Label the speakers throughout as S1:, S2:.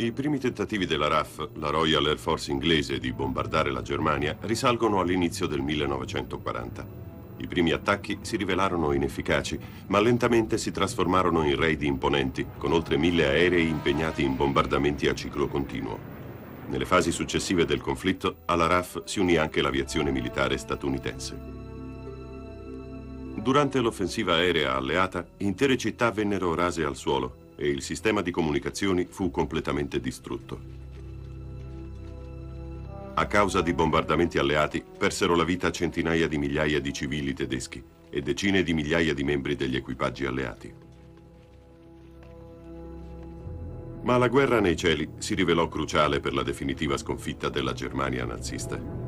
S1: I primi tentativi della RAF, la Royal Air Force inglese, di bombardare la Germania risalgono all'inizio del 1940. I primi attacchi si rivelarono inefficaci, ma lentamente si trasformarono in raid imponenti, con oltre mille aerei impegnati in bombardamenti a ciclo continuo. Nelle fasi successive del conflitto, alla RAF si unì anche l'aviazione militare statunitense. Durante l'offensiva aerea alleata, intere città vennero rase al suolo e il sistema di comunicazioni fu completamente distrutto. A causa di bombardamenti alleati persero la vita centinaia di migliaia di civili tedeschi e decine di migliaia di membri degli equipaggi alleati. Ma la guerra nei cieli si rivelò cruciale per la definitiva sconfitta della Germania nazista.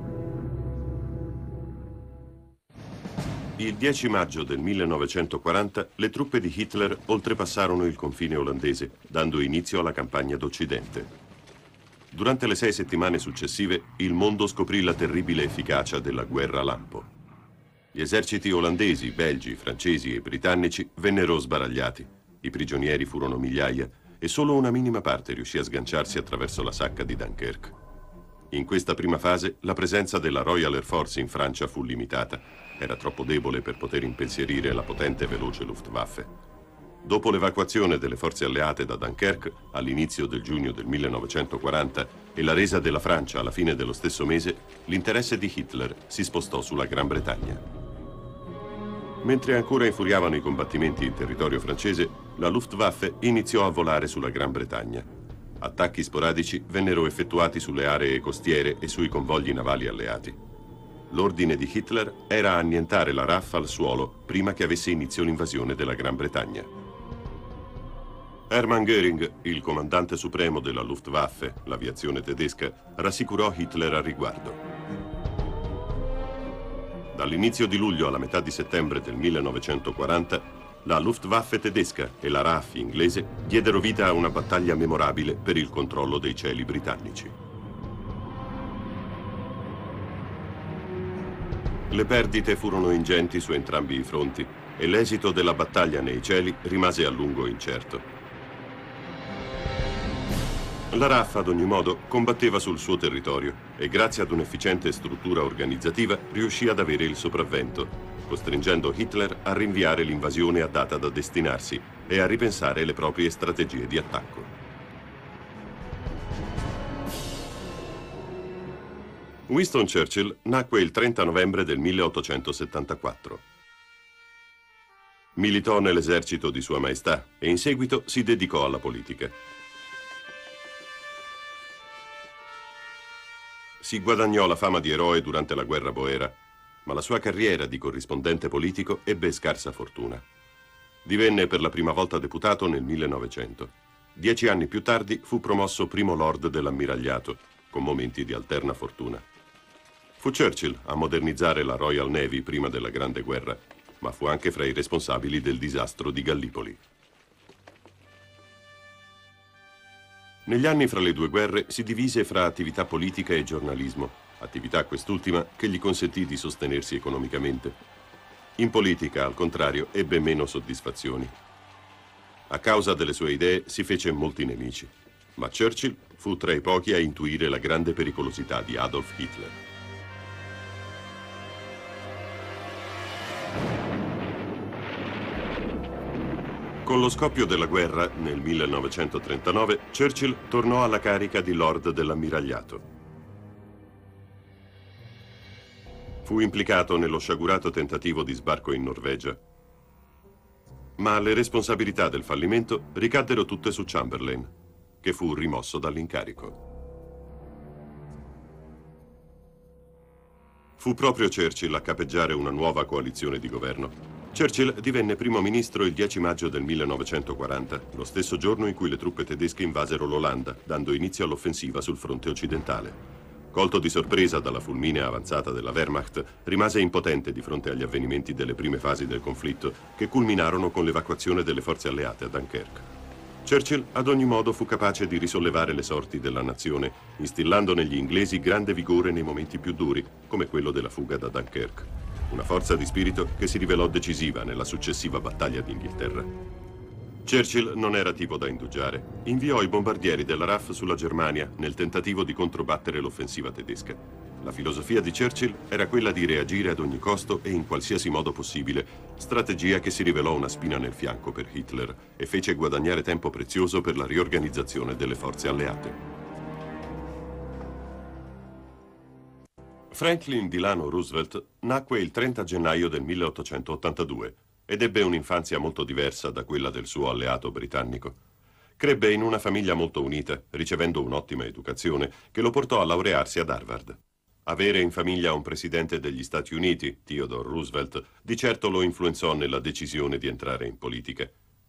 S1: Il 10 maggio del 1940 le truppe di Hitler oltrepassarono il confine olandese, dando inizio alla campagna d'Occidente. Durante le sei settimane successive, il mondo scoprì la terribile efficacia della guerra lampo. Gli eserciti olandesi, belgi, francesi e britannici vennero sbaragliati. I prigionieri furono migliaia e solo una minima parte riuscì a sganciarsi attraverso la sacca di Dunkerque. In questa prima fase la presenza della Royal Air Force in Francia fu limitata. Era troppo debole per poter impensierire la potente e veloce Luftwaffe. Dopo l'evacuazione delle forze alleate da Dunkerque all'inizio del giugno del 1940 e la resa della Francia alla fine dello stesso mese, l'interesse di Hitler si spostò sulla Gran Bretagna. Mentre ancora infuriavano i combattimenti in territorio francese, la Luftwaffe iniziò a volare sulla Gran Bretagna. Attacchi sporadici vennero effettuati sulle aree costiere e sui convogli navali alleati. L'ordine di Hitler era annientare la RAF al suolo prima che avesse inizio l'invasione della Gran Bretagna. Hermann Göring, il comandante supremo della Luftwaffe, l'aviazione tedesca, rassicurò Hitler al riguardo. Dall'inizio di luglio alla metà di settembre del 1940, la Luftwaffe tedesca e la RAF inglese diedero vita a una battaglia memorabile per il controllo dei cieli britannici. Le perdite furono ingenti su entrambi i fronti e l'esito della battaglia nei cieli rimase a lungo incerto. La RAF, ad ogni modo, combatteva sul suo territorio e grazie ad un'efficiente struttura organizzativa riuscì ad avere il sopravvento, costringendo Hitler a rinviare l'invasione a data da destinarsi e a ripensare le proprie strategie di attacco. Winston Churchill nacque il 30 novembre del 1874. Militò nell'esercito di Sua Maestà e in seguito si dedicò alla politica. Si guadagnò la fama di eroe durante la guerra boera, ma la sua carriera di corrispondente politico ebbe scarsa fortuna. Divenne per la prima volta deputato nel 1900. Dieci anni più tardi fu promosso primo lord dell'ammiragliato, con momenti di alterna fortuna. Fu Churchill a modernizzare la Royal Navy prima della Grande Guerra, ma fu anche fra i responsabili del disastro di Gallipoli. Negli anni fra le due guerre si divise fra attività politica e giornalismo, attività quest'ultima che gli consentì di sostenersi economicamente. In politica, al contrario, ebbe meno soddisfazioni. A causa delle sue idee si fece molti nemici, ma Churchill fu tra i pochi a intuire la grande pericolosità di Adolf Hitler. Con lo scoppio della guerra nel 1939, Churchill tornò alla carica di Lord dell'ammiragliato. Fu implicato nello sciagurato tentativo di sbarco in Norvegia. Ma le responsabilità del fallimento ricaddero tutte su Chamberlain, che fu rimosso dall'incarico. Fu proprio Churchill a capeggiare una nuova coalizione di governo. Churchill divenne primo ministro il 10 maggio del 1940, lo stesso giorno in cui le truppe tedesche invasero l'Olanda, dando inizio all'offensiva sul fronte occidentale. Colto di sorpresa dalla fulminea avanzata della Wehrmacht, rimase impotente di fronte agli avvenimenti delle prime fasi del conflitto, che culminarono con l'evacuazione delle forze alleate a Dunkerque. Churchill ad ogni modo fu capace di risollevare le sorti della nazione, instillando negli inglesi grande vigore nei momenti più duri, come quello della fuga da Dunkerque una forza di spirito che si rivelò decisiva nella successiva battaglia d'Inghilterra. Churchill non era tipo da indugiare. Inviò i bombardieri della RAF sulla Germania nel tentativo di controbattere l'offensiva tedesca. La filosofia di Churchill era quella di reagire ad ogni costo e in qualsiasi modo possibile, strategia che si rivelò una spina nel fianco per Hitler e fece guadagnare tempo prezioso per la riorganizzazione delle forze alleate. Franklin Delano Roosevelt nacque il 30 gennaio del 1882 ed ebbe un'infanzia molto diversa da quella del suo alleato britannico. Crebbe in una famiglia molto unita, ricevendo un'ottima educazione che lo portò a laurearsi ad Harvard. Avere in famiglia un presidente degli Stati Uniti, Theodore Roosevelt, di certo lo influenzò nella decisione di entrare in politica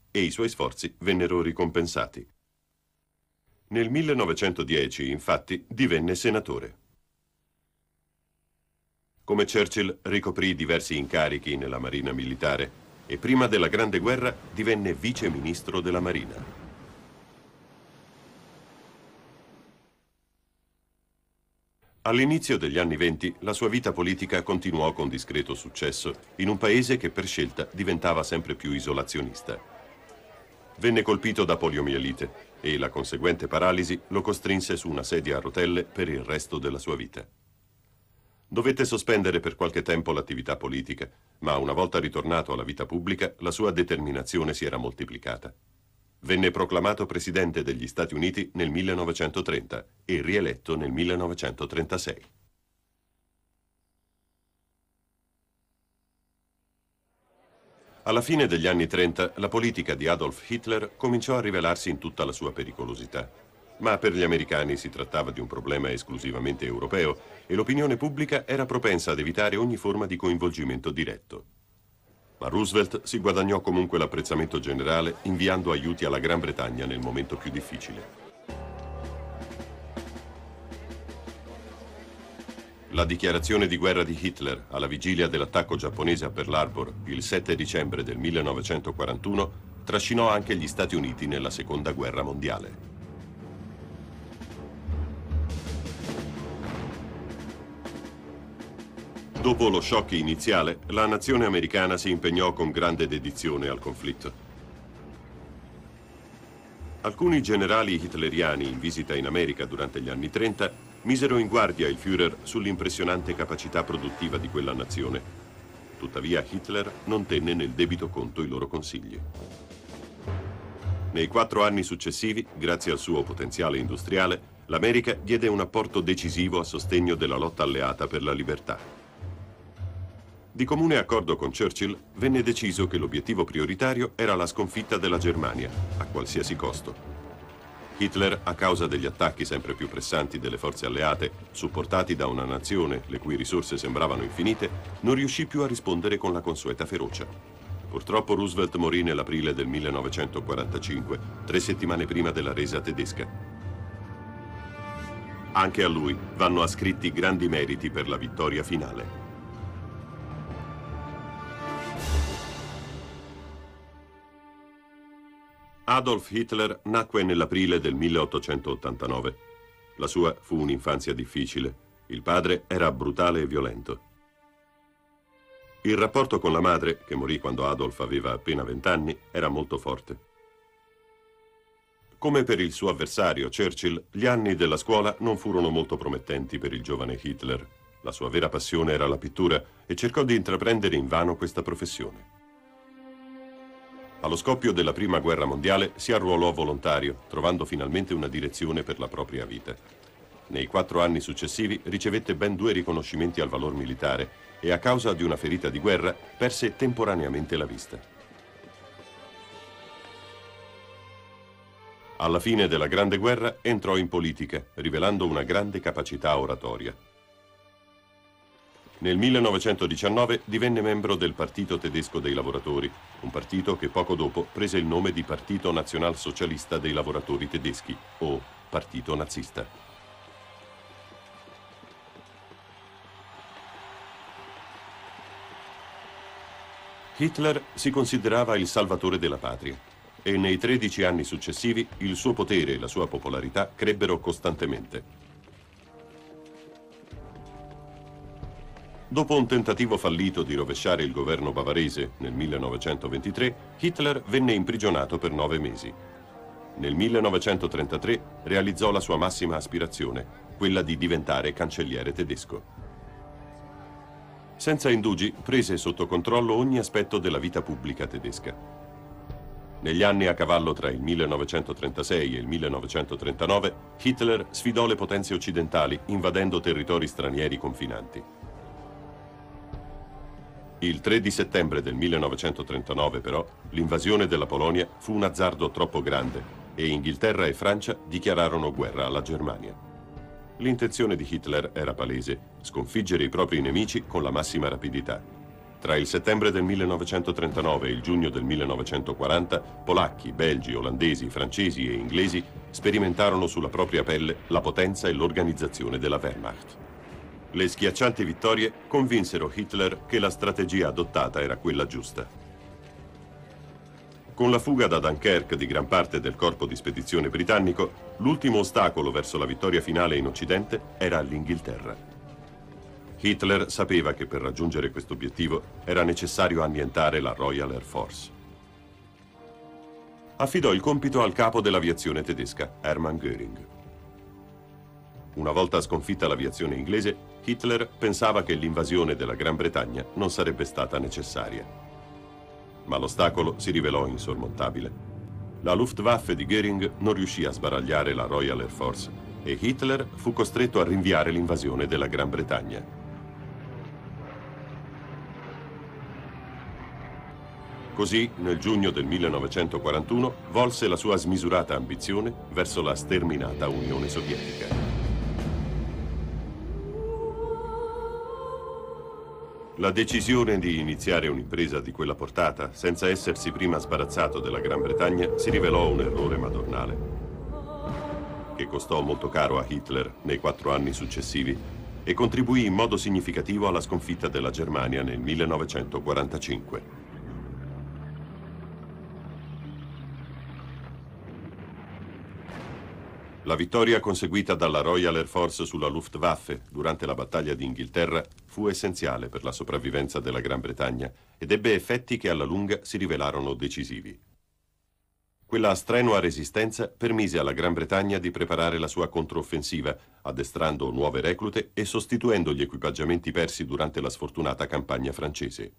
S1: e i suoi sforzi vennero ricompensati. Nel 1910, infatti, divenne senatore. Come Churchill ricoprì diversi incarichi nella Marina militare e prima della Grande Guerra divenne vice ministro della Marina. All'inizio degli anni venti la sua vita politica continuò con discreto successo in un paese che per scelta diventava sempre più isolazionista. Venne colpito da poliomielite e la conseguente paralisi lo costrinse su una sedia a rotelle per il resto della sua vita. Dovette sospendere per qualche tempo l'attività politica, ma una volta ritornato alla vita pubblica la sua determinazione si era moltiplicata. Venne proclamato presidente degli Stati Uniti nel 1930 e rieletto nel 1936. Alla fine degli anni 30 la politica di Adolf Hitler cominciò a rivelarsi in tutta la sua pericolosità ma per gli americani si trattava di un problema esclusivamente europeo e l'opinione pubblica era propensa ad evitare ogni forma di coinvolgimento diretto. Ma Roosevelt si guadagnò comunque l'apprezzamento generale inviando aiuti alla Gran Bretagna nel momento più difficile. La dichiarazione di guerra di Hitler alla vigilia dell'attacco giapponese a Pearl Harbor il 7 dicembre del 1941 trascinò anche gli Stati Uniti nella Seconda Guerra Mondiale. Dopo lo shock iniziale, la nazione americana si impegnò con grande dedizione al conflitto. Alcuni generali hitleriani in visita in America durante gli anni 30 misero in guardia il Führer sull'impressionante capacità produttiva di quella nazione. Tuttavia Hitler non tenne nel debito conto i loro consigli. Nei quattro anni successivi, grazie al suo potenziale industriale, l'America diede un apporto decisivo a sostegno della lotta alleata per la libertà. Di comune accordo con Churchill venne deciso che l'obiettivo prioritario era la sconfitta della Germania, a qualsiasi costo. Hitler, a causa degli attacchi sempre più pressanti delle forze alleate, supportati da una nazione le cui risorse sembravano infinite, non riuscì più a rispondere con la consueta ferocia. Purtroppo Roosevelt morì nell'aprile del 1945, tre settimane prima della resa tedesca. Anche a lui vanno ascritti grandi meriti per la vittoria finale. Adolf Hitler nacque nell'aprile del 1889. La sua fu un'infanzia difficile. Il padre era brutale e violento. Il rapporto con la madre, che morì quando Adolf aveva appena vent'anni, era molto forte. Come per il suo avversario Churchill, gli anni della scuola non furono molto promettenti per il giovane Hitler. La sua vera passione era la pittura e cercò di intraprendere invano questa professione. Allo scoppio della Prima Guerra Mondiale si arruolò volontario, trovando finalmente una direzione per la propria vita. Nei quattro anni successivi ricevette ben due riconoscimenti al valor militare e a causa di una ferita di guerra perse temporaneamente la vista. Alla fine della Grande Guerra entrò in politica, rivelando una grande capacità oratoria. Nel 1919 divenne membro del Partito Tedesco dei Lavoratori, un partito che poco dopo prese il nome di Partito Nazionalsocialista dei Lavoratori Tedeschi, o Partito Nazista. Hitler si considerava il salvatore della patria e nei 13 anni successivi il suo potere e la sua popolarità crebbero costantemente. Dopo un tentativo fallito di rovesciare il governo bavarese nel 1923, Hitler venne imprigionato per nove mesi. Nel 1933 realizzò la sua massima aspirazione, quella di diventare cancelliere tedesco. Senza indugi prese sotto controllo ogni aspetto della vita pubblica tedesca. Negli anni a cavallo tra il 1936 e il 1939, Hitler sfidò le potenze occidentali invadendo territori stranieri confinanti. Il 3 di settembre del 1939, però, l'invasione della Polonia fu un azzardo troppo grande e Inghilterra e Francia dichiararono guerra alla Germania. L'intenzione di Hitler era palese, sconfiggere i propri nemici con la massima rapidità. Tra il settembre del 1939 e il giugno del 1940, polacchi, belgi, olandesi, francesi e inglesi sperimentarono sulla propria pelle la potenza e l'organizzazione della Wehrmacht. Le schiaccianti vittorie convinsero Hitler che la strategia adottata era quella giusta. Con la fuga da Dunkerque di gran parte del corpo di spedizione britannico, l'ultimo ostacolo verso la vittoria finale in Occidente era l'Inghilterra. Hitler sapeva che per raggiungere questo obiettivo era necessario annientare la Royal Air Force. Affidò il compito al capo dell'aviazione tedesca, Hermann Göring. Una volta sconfitta l'aviazione inglese, Hitler pensava che l'invasione della Gran Bretagna non sarebbe stata necessaria. Ma l'ostacolo si rivelò insormontabile. La Luftwaffe di Goering non riuscì a sbaragliare la Royal Air Force e Hitler fu costretto a rinviare l'invasione della Gran Bretagna. Così, nel giugno del 1941, volse la sua smisurata ambizione verso la sterminata Unione Sovietica. La decisione di iniziare un'impresa di quella portata, senza essersi prima sbarazzato della Gran Bretagna, si rivelò un errore madornale, che costò molto caro a Hitler nei quattro anni successivi e contribuì in modo significativo alla sconfitta della Germania nel 1945. La vittoria conseguita dalla Royal Air Force sulla Luftwaffe durante la battaglia di Inghilterra fu essenziale per la sopravvivenza della Gran Bretagna ed ebbe effetti che alla lunga si rivelarono decisivi. Quella strenua resistenza permise alla Gran Bretagna di preparare la sua controffensiva, addestrando nuove reclute e sostituendo gli equipaggiamenti persi durante la sfortunata campagna francese.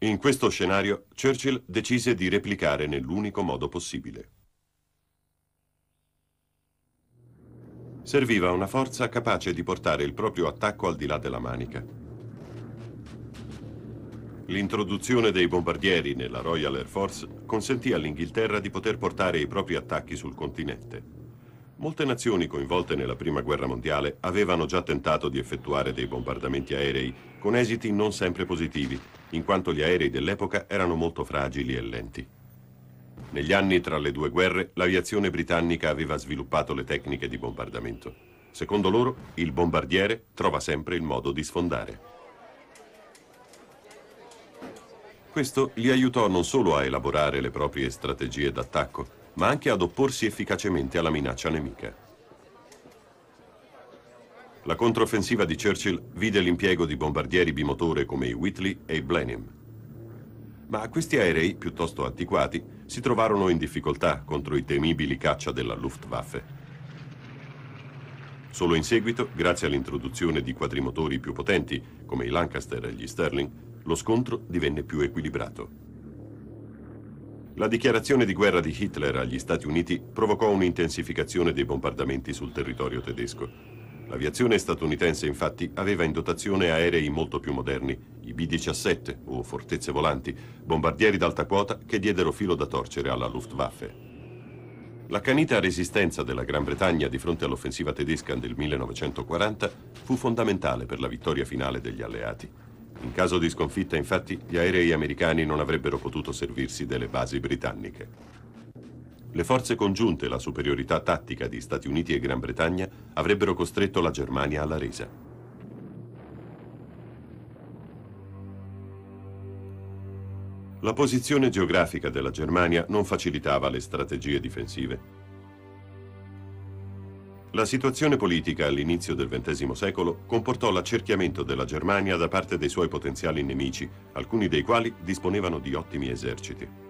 S1: In questo scenario Churchill decise di replicare nell'unico modo possibile. Serviva una forza capace di portare il proprio attacco al di là della manica. L'introduzione dei bombardieri nella Royal Air Force consentì all'Inghilterra di poter portare i propri attacchi sul continente. Molte nazioni coinvolte nella Prima Guerra Mondiale avevano già tentato di effettuare dei bombardamenti aerei con esiti non sempre positivi, in quanto gli aerei dell'epoca erano molto fragili e lenti. Negli anni tra le due guerre, l'aviazione britannica aveva sviluppato le tecniche di bombardamento. Secondo loro, il bombardiere trova sempre il modo di sfondare. Questo li aiutò non solo a elaborare le proprie strategie d'attacco, ma anche ad opporsi efficacemente alla minaccia nemica. La controffensiva di Churchill vide l'impiego di bombardieri bimotore come i Whitley e i Blenheim. Ma questi aerei, piuttosto antiquati, si trovarono in difficoltà contro i temibili caccia della Luftwaffe. Solo in seguito, grazie all'introduzione di quadrimotori più potenti, come i Lancaster e gli Sterling, lo scontro divenne più equilibrato. La dichiarazione di guerra di Hitler agli Stati Uniti provocò un'intensificazione dei bombardamenti sul territorio tedesco L'aviazione statunitense infatti aveva in dotazione aerei molto più moderni, i B-17 o fortezze volanti, bombardieri d'alta quota che diedero filo da torcere alla Luftwaffe. L'accanita resistenza della Gran Bretagna di fronte all'offensiva tedesca del 1940 fu fondamentale per la vittoria finale degli alleati. In caso di sconfitta, infatti, gli aerei americani non avrebbero potuto servirsi delle basi britanniche. Le forze congiunte e la superiorità tattica di Stati Uniti e Gran Bretagna avrebbero costretto la Germania alla resa. La posizione geografica della Germania non facilitava le strategie difensive. La situazione politica all'inizio del XX secolo comportò l'accerchiamento della Germania da parte dei suoi potenziali nemici, alcuni dei quali disponevano di ottimi eserciti.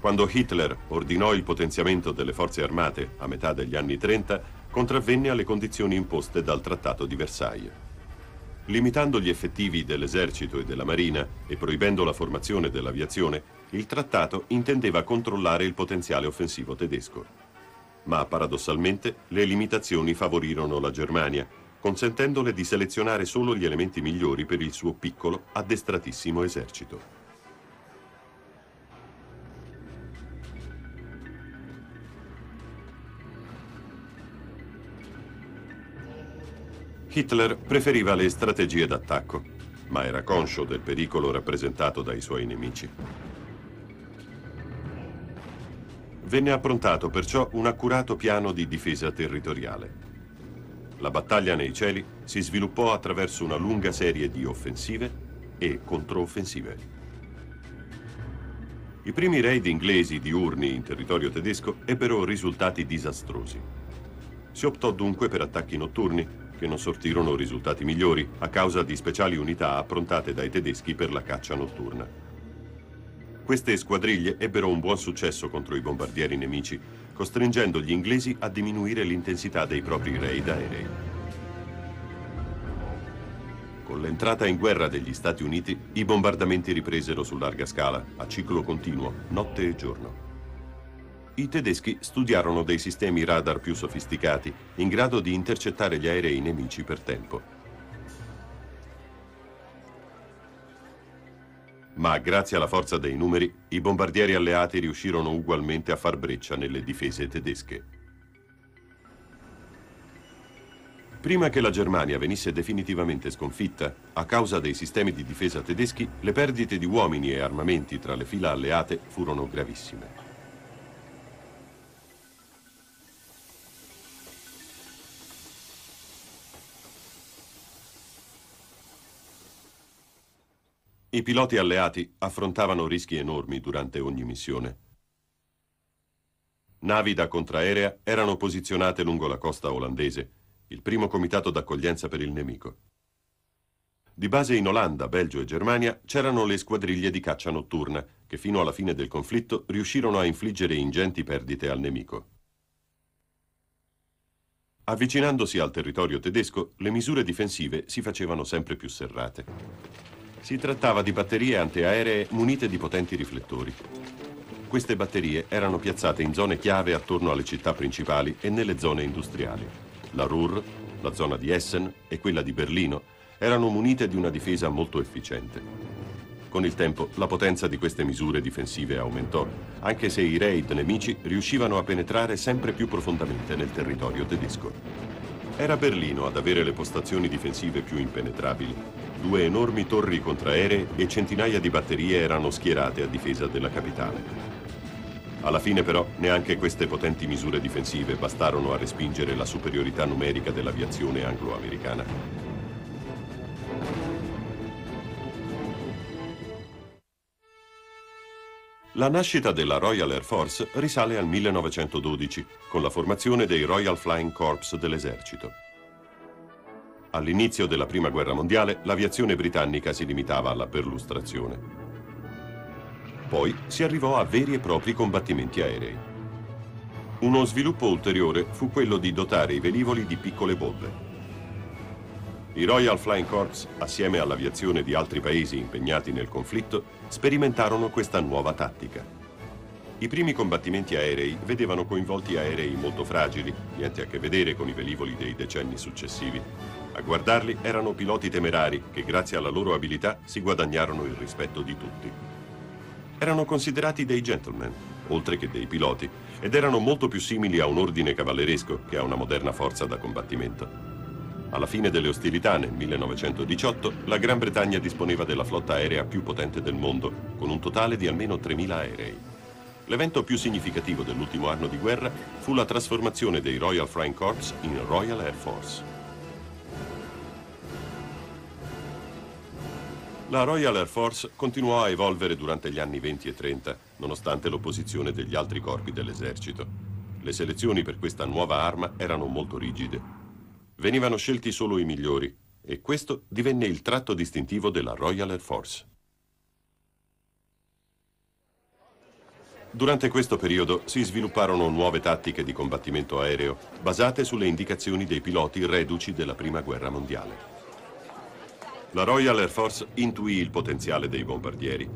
S1: Quando Hitler ordinò il potenziamento delle forze armate a metà degli anni 30, contravvenne alle condizioni imposte dal Trattato di Versailles. Limitando gli effettivi dell'esercito e della marina e proibendo la formazione dell'aviazione, il trattato intendeva controllare il potenziale offensivo tedesco. Ma paradossalmente le limitazioni favorirono la Germania, consentendole di selezionare solo gli elementi migliori per il suo piccolo, addestratissimo esercito. Hitler preferiva le strategie d'attacco, ma era conscio del pericolo rappresentato dai suoi nemici. Venne approntato perciò un accurato piano di difesa territoriale. La battaglia nei cieli si sviluppò attraverso una lunga serie di offensive e controoffensive. I primi raid inglesi diurni in territorio tedesco ebbero risultati disastrosi. Si optò dunque per attacchi notturni che non sortirono risultati migliori a causa di speciali unità approntate dai tedeschi per la caccia notturna. Queste squadriglie ebbero un buon successo contro i bombardieri nemici, costringendo gli inglesi a diminuire l'intensità dei propri raid aerei. Con l'entrata in guerra degli Stati Uniti, i bombardamenti ripresero su larga scala, a ciclo continuo, notte e giorno i tedeschi studiarono dei sistemi radar più sofisticati, in grado di intercettare gli aerei nemici per tempo. Ma grazie alla forza dei numeri, i bombardieri alleati riuscirono ugualmente a far breccia nelle difese tedesche. Prima che la Germania venisse definitivamente sconfitta, a causa dei sistemi di difesa tedeschi, le perdite di uomini e armamenti tra le fila alleate furono gravissime. I piloti alleati affrontavano rischi enormi durante ogni missione. Navi da contraerea erano posizionate lungo la costa olandese, il primo comitato d'accoglienza per il nemico. Di base in Olanda, Belgio e Germania c'erano le squadriglie di caccia notturna, che fino alla fine del conflitto riuscirono a infliggere ingenti perdite al nemico. Avvicinandosi al territorio tedesco, le misure difensive si facevano sempre più serrate. Si trattava di batterie antiaeree munite di potenti riflettori. Queste batterie erano piazzate in zone chiave attorno alle città principali e nelle zone industriali. La Ruhr, la zona di Essen e quella di Berlino erano munite di una difesa molto efficiente. Con il tempo la potenza di queste misure difensive aumentò, anche se i raid nemici riuscivano a penetrare sempre più profondamente nel territorio tedesco. Era Berlino ad avere le postazioni difensive più impenetrabili Due enormi torri contraeree e centinaia di batterie erano schierate a difesa della capitale. Alla fine però neanche queste potenti misure difensive bastarono a respingere la superiorità numerica dell'aviazione anglo-americana. La nascita della Royal Air Force risale al 1912, con la formazione dei Royal Flying Corps dell'esercito. All'inizio della Prima Guerra Mondiale l'aviazione britannica si limitava alla perlustrazione. Poi si arrivò a veri e propri combattimenti aerei. Uno sviluppo ulteriore fu quello di dotare i velivoli di piccole bombe. I Royal Flying Corps, assieme all'aviazione di altri paesi impegnati nel conflitto, sperimentarono questa nuova tattica. I primi combattimenti aerei vedevano coinvolti aerei molto fragili, niente a che vedere con i velivoli dei decenni successivi, a guardarli erano piloti temerari che grazie alla loro abilità si guadagnarono il rispetto di tutti. Erano considerati dei gentleman, oltre che dei piloti, ed erano molto più simili a un ordine cavalleresco che a una moderna forza da combattimento. Alla fine delle ostilità nel 1918 la Gran Bretagna disponeva della flotta aerea più potente del mondo, con un totale di almeno 3.000 aerei. L'evento più significativo dell'ultimo anno di guerra fu la trasformazione dei Royal Flying Corps in Royal Air Force. La Royal Air Force continuò a evolvere durante gli anni 20 e 30, nonostante l'opposizione degli altri corpi dell'esercito. Le selezioni per questa nuova arma erano molto rigide. Venivano scelti solo i migliori e questo divenne il tratto distintivo della Royal Air Force. Durante questo periodo si svilupparono nuove tattiche di combattimento aereo basate sulle indicazioni dei piloti reduci della Prima Guerra Mondiale. La Royal Air Force intuì il potenziale dei bombardieri.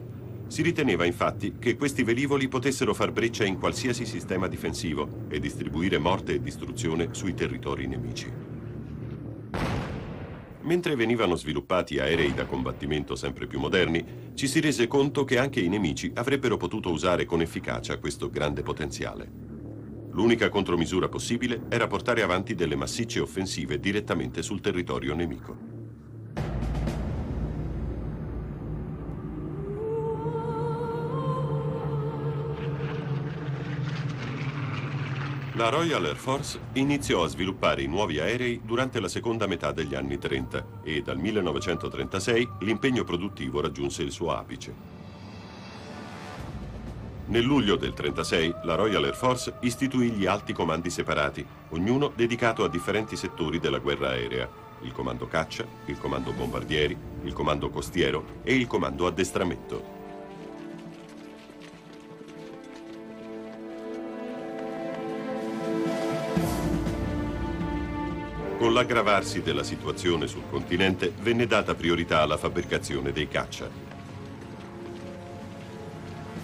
S1: Si riteneva infatti che questi velivoli potessero far breccia in qualsiasi sistema difensivo e distribuire morte e distruzione sui territori nemici. Mentre venivano sviluppati aerei da combattimento sempre più moderni, ci si rese conto che anche i nemici avrebbero potuto usare con efficacia questo grande potenziale. L'unica contromisura possibile era portare avanti delle massicce offensive direttamente sul territorio nemico. La Royal Air Force iniziò a sviluppare i nuovi aerei durante la seconda metà degli anni 30 e dal 1936 l'impegno produttivo raggiunse il suo apice. Nel luglio del 1936 la Royal Air Force istituì gli alti comandi separati, ognuno dedicato a differenti settori della guerra aerea, il comando caccia, il comando bombardieri, il comando costiero e il comando addestramento. Con l'aggravarsi della situazione sul continente venne data priorità alla fabbricazione dei caccia.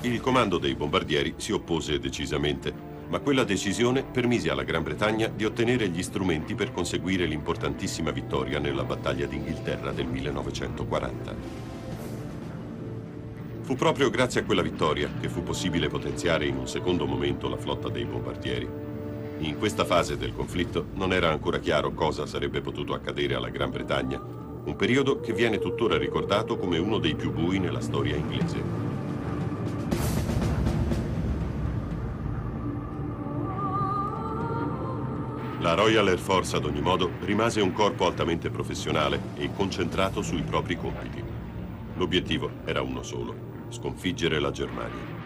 S1: Il comando dei bombardieri si oppose decisamente, ma quella decisione permise alla Gran Bretagna di ottenere gli strumenti per conseguire l'importantissima vittoria nella battaglia d'Inghilterra del 1940. Fu proprio grazie a quella vittoria che fu possibile potenziare in un secondo momento la flotta dei bombardieri. In questa fase del conflitto non era ancora chiaro cosa sarebbe potuto accadere alla Gran Bretagna, un periodo che viene tuttora ricordato come uno dei più bui nella storia inglese. La Royal Air Force ad ogni modo rimase un corpo altamente professionale e concentrato sui propri compiti. L'obiettivo era uno solo, sconfiggere la Germania.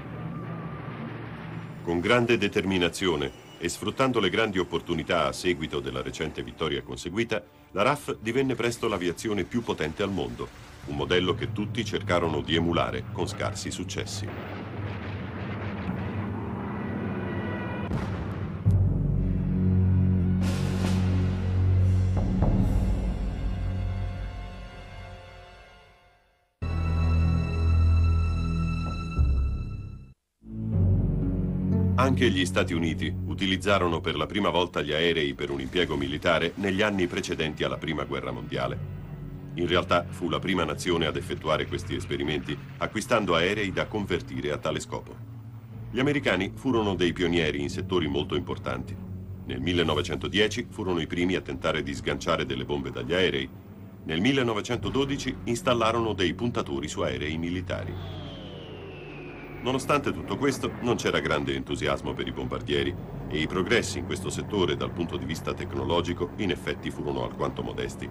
S1: Con grande determinazione e sfruttando le grandi opportunità a seguito della recente vittoria conseguita, la RAF divenne presto l'aviazione più potente al mondo, un modello che tutti cercarono di emulare con scarsi successi. Anche gli Stati Uniti utilizzarono per la prima volta gli aerei per un impiego militare negli anni precedenti alla Prima Guerra Mondiale. In realtà fu la prima nazione ad effettuare questi esperimenti, acquistando aerei da convertire a tale scopo. Gli americani furono dei pionieri in settori molto importanti. Nel 1910 furono i primi a tentare di sganciare delle bombe dagli aerei. Nel 1912 installarono dei puntatori su aerei militari. Nonostante tutto questo, non c'era grande entusiasmo per i bombardieri e i progressi in questo settore dal punto di vista tecnologico in effetti furono alquanto modesti.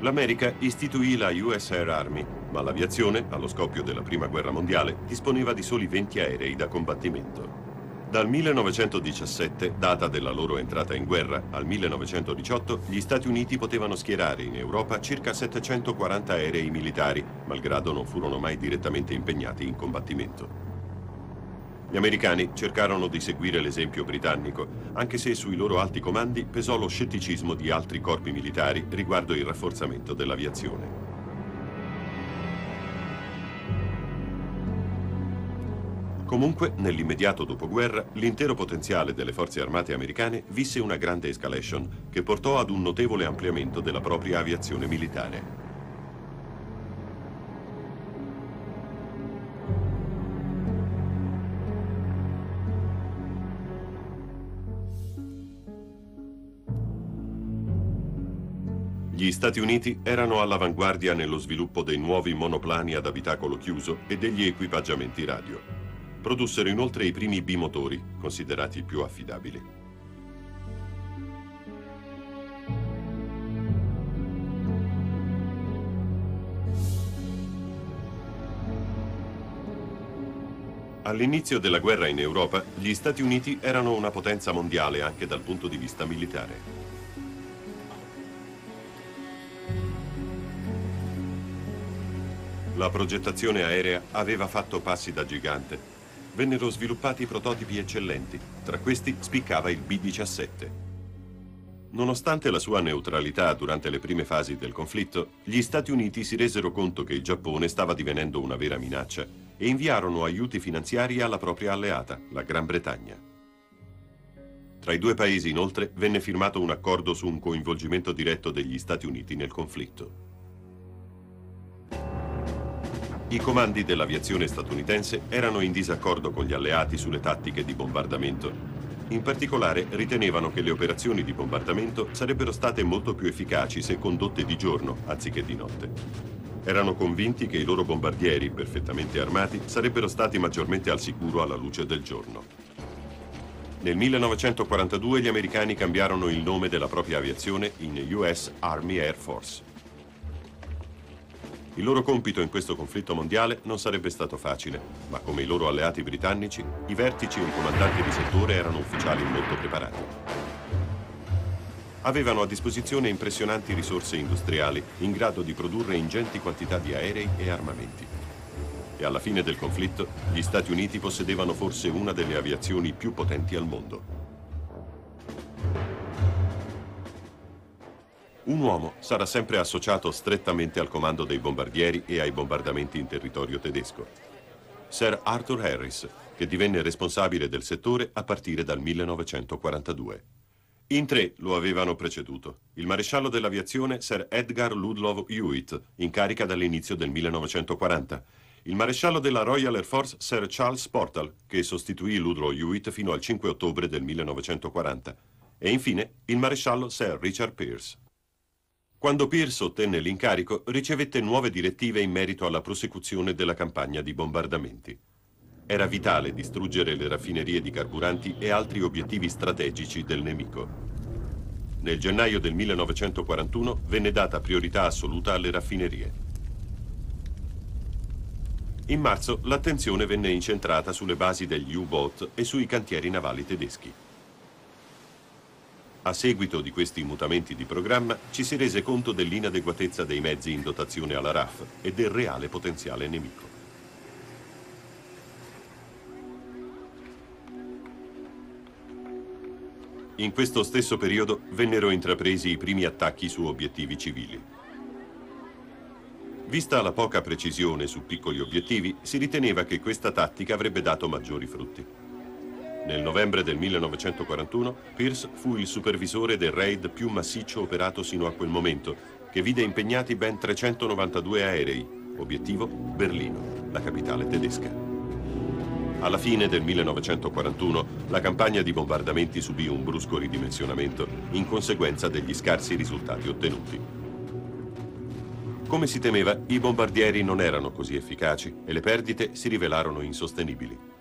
S1: L'America istituì la US Air Army, ma l'aviazione, allo scoppio della Prima Guerra Mondiale, disponeva di soli 20 aerei da combattimento. Dal 1917, data della loro entrata in guerra, al 1918, gli Stati Uniti potevano schierare in Europa circa 740 aerei militari, malgrado non furono mai direttamente impegnati in combattimento. Gli americani cercarono di seguire l'esempio britannico, anche se sui loro alti comandi pesò lo scetticismo di altri corpi militari riguardo il rafforzamento dell'aviazione. Comunque, nell'immediato dopoguerra, l'intero potenziale delle forze armate americane visse una grande escalation che portò ad un notevole ampliamento della propria aviazione militare. Gli Stati Uniti erano all'avanguardia nello sviluppo dei nuovi monoplani ad abitacolo chiuso e degli equipaggiamenti radio. Produssero inoltre i primi bimotori, considerati più affidabili. All'inizio della guerra in Europa, gli Stati Uniti erano una potenza mondiale anche dal punto di vista militare. La progettazione aerea aveva fatto passi da gigante Vennero sviluppati prototipi eccellenti, tra questi spiccava il B-17. Nonostante la sua neutralità durante le prime fasi del conflitto, gli Stati Uniti si resero conto che il Giappone stava divenendo una vera minaccia e inviarono aiuti finanziari alla propria alleata, la Gran Bretagna. Tra i due paesi, inoltre, venne firmato un accordo su un coinvolgimento diretto degli Stati Uniti nel conflitto. I comandi dell'aviazione statunitense erano in disaccordo con gli alleati sulle tattiche di bombardamento. In particolare ritenevano che le operazioni di bombardamento sarebbero state molto più efficaci se condotte di giorno anziché di notte. Erano convinti che i loro bombardieri, perfettamente armati, sarebbero stati maggiormente al sicuro alla luce del giorno. Nel 1942 gli americani cambiarono il nome della propria aviazione in US Army Air Force. Il loro compito in questo conflitto mondiale non sarebbe stato facile, ma come i loro alleati britannici, i vertici e i comandanti di settore erano ufficiali molto preparati avevano a disposizione impressionanti risorse industriali in grado di produrre ingenti quantità di aerei e armamenti. E alla fine del conflitto gli Stati Uniti possedevano forse una delle aviazioni più potenti al mondo. Un uomo sarà sempre associato strettamente al comando dei bombardieri e ai bombardamenti in territorio tedesco. Sir Arthur Harris, che divenne responsabile del settore a partire dal 1942. In tre lo avevano preceduto. Il maresciallo dell'aviazione Sir Edgar Ludlow Hewitt, in carica dall'inizio del 1940. Il maresciallo della Royal Air Force Sir Charles Portal, che sostituì Ludlow Hewitt fino al 5 ottobre del 1940. E infine il maresciallo Sir Richard Pierce. Quando Pierce ottenne l'incarico, ricevette nuove direttive in merito alla prosecuzione della campagna di bombardamenti. Era vitale distruggere le raffinerie di carburanti e altri obiettivi strategici del nemico. Nel gennaio del 1941 venne data priorità assoluta alle raffinerie. In marzo l'attenzione venne incentrata sulle basi degli U-Boat e sui cantieri navali tedeschi. A seguito di questi mutamenti di programma ci si rese conto dell'inadeguatezza dei mezzi in dotazione alla RAF e del reale potenziale nemico. In questo stesso periodo vennero intrapresi i primi attacchi su obiettivi civili. Vista la poca precisione su piccoli obiettivi, si riteneva che questa tattica avrebbe dato maggiori frutti. Nel novembre del 1941, Pierce fu il supervisore del raid più massiccio operato sino a quel momento, che vide impegnati ben 392 aerei. Obiettivo Berlino, la capitale tedesca. Alla fine del 1941 la campagna di bombardamenti subì un brusco ridimensionamento in conseguenza degli scarsi risultati ottenuti. Come si temeva, i bombardieri non erano così efficaci e le perdite si rivelarono insostenibili.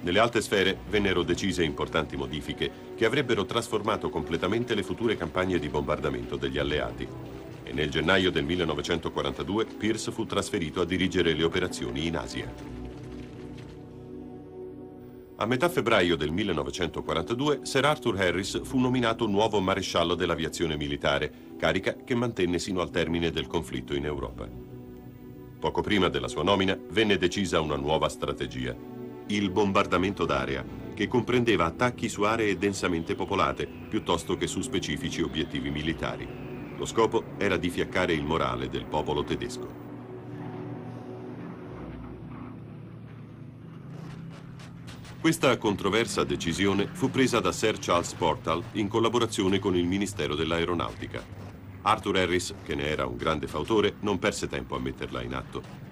S1: Nelle alte sfere vennero decise importanti modifiche che avrebbero trasformato completamente le future campagne di bombardamento degli alleati. E nel gennaio del 1942 Pierce fu trasferito a dirigere le operazioni in Asia. A metà febbraio del 1942 Sir Arthur Harris fu nominato nuovo maresciallo dell'aviazione militare, carica che mantenne sino al termine del conflitto in Europa. Poco prima della sua nomina venne decisa una nuova strategia, il bombardamento d'area, che comprendeva attacchi su aree densamente popolate piuttosto che su specifici obiettivi militari. Lo scopo era di fiaccare il morale del popolo tedesco. Questa controversa decisione fu presa da Sir Charles Portal in collaborazione con il Ministero dell'Aeronautica. Arthur Harris, che ne era un grande fautore, non perse tempo a metterla in atto.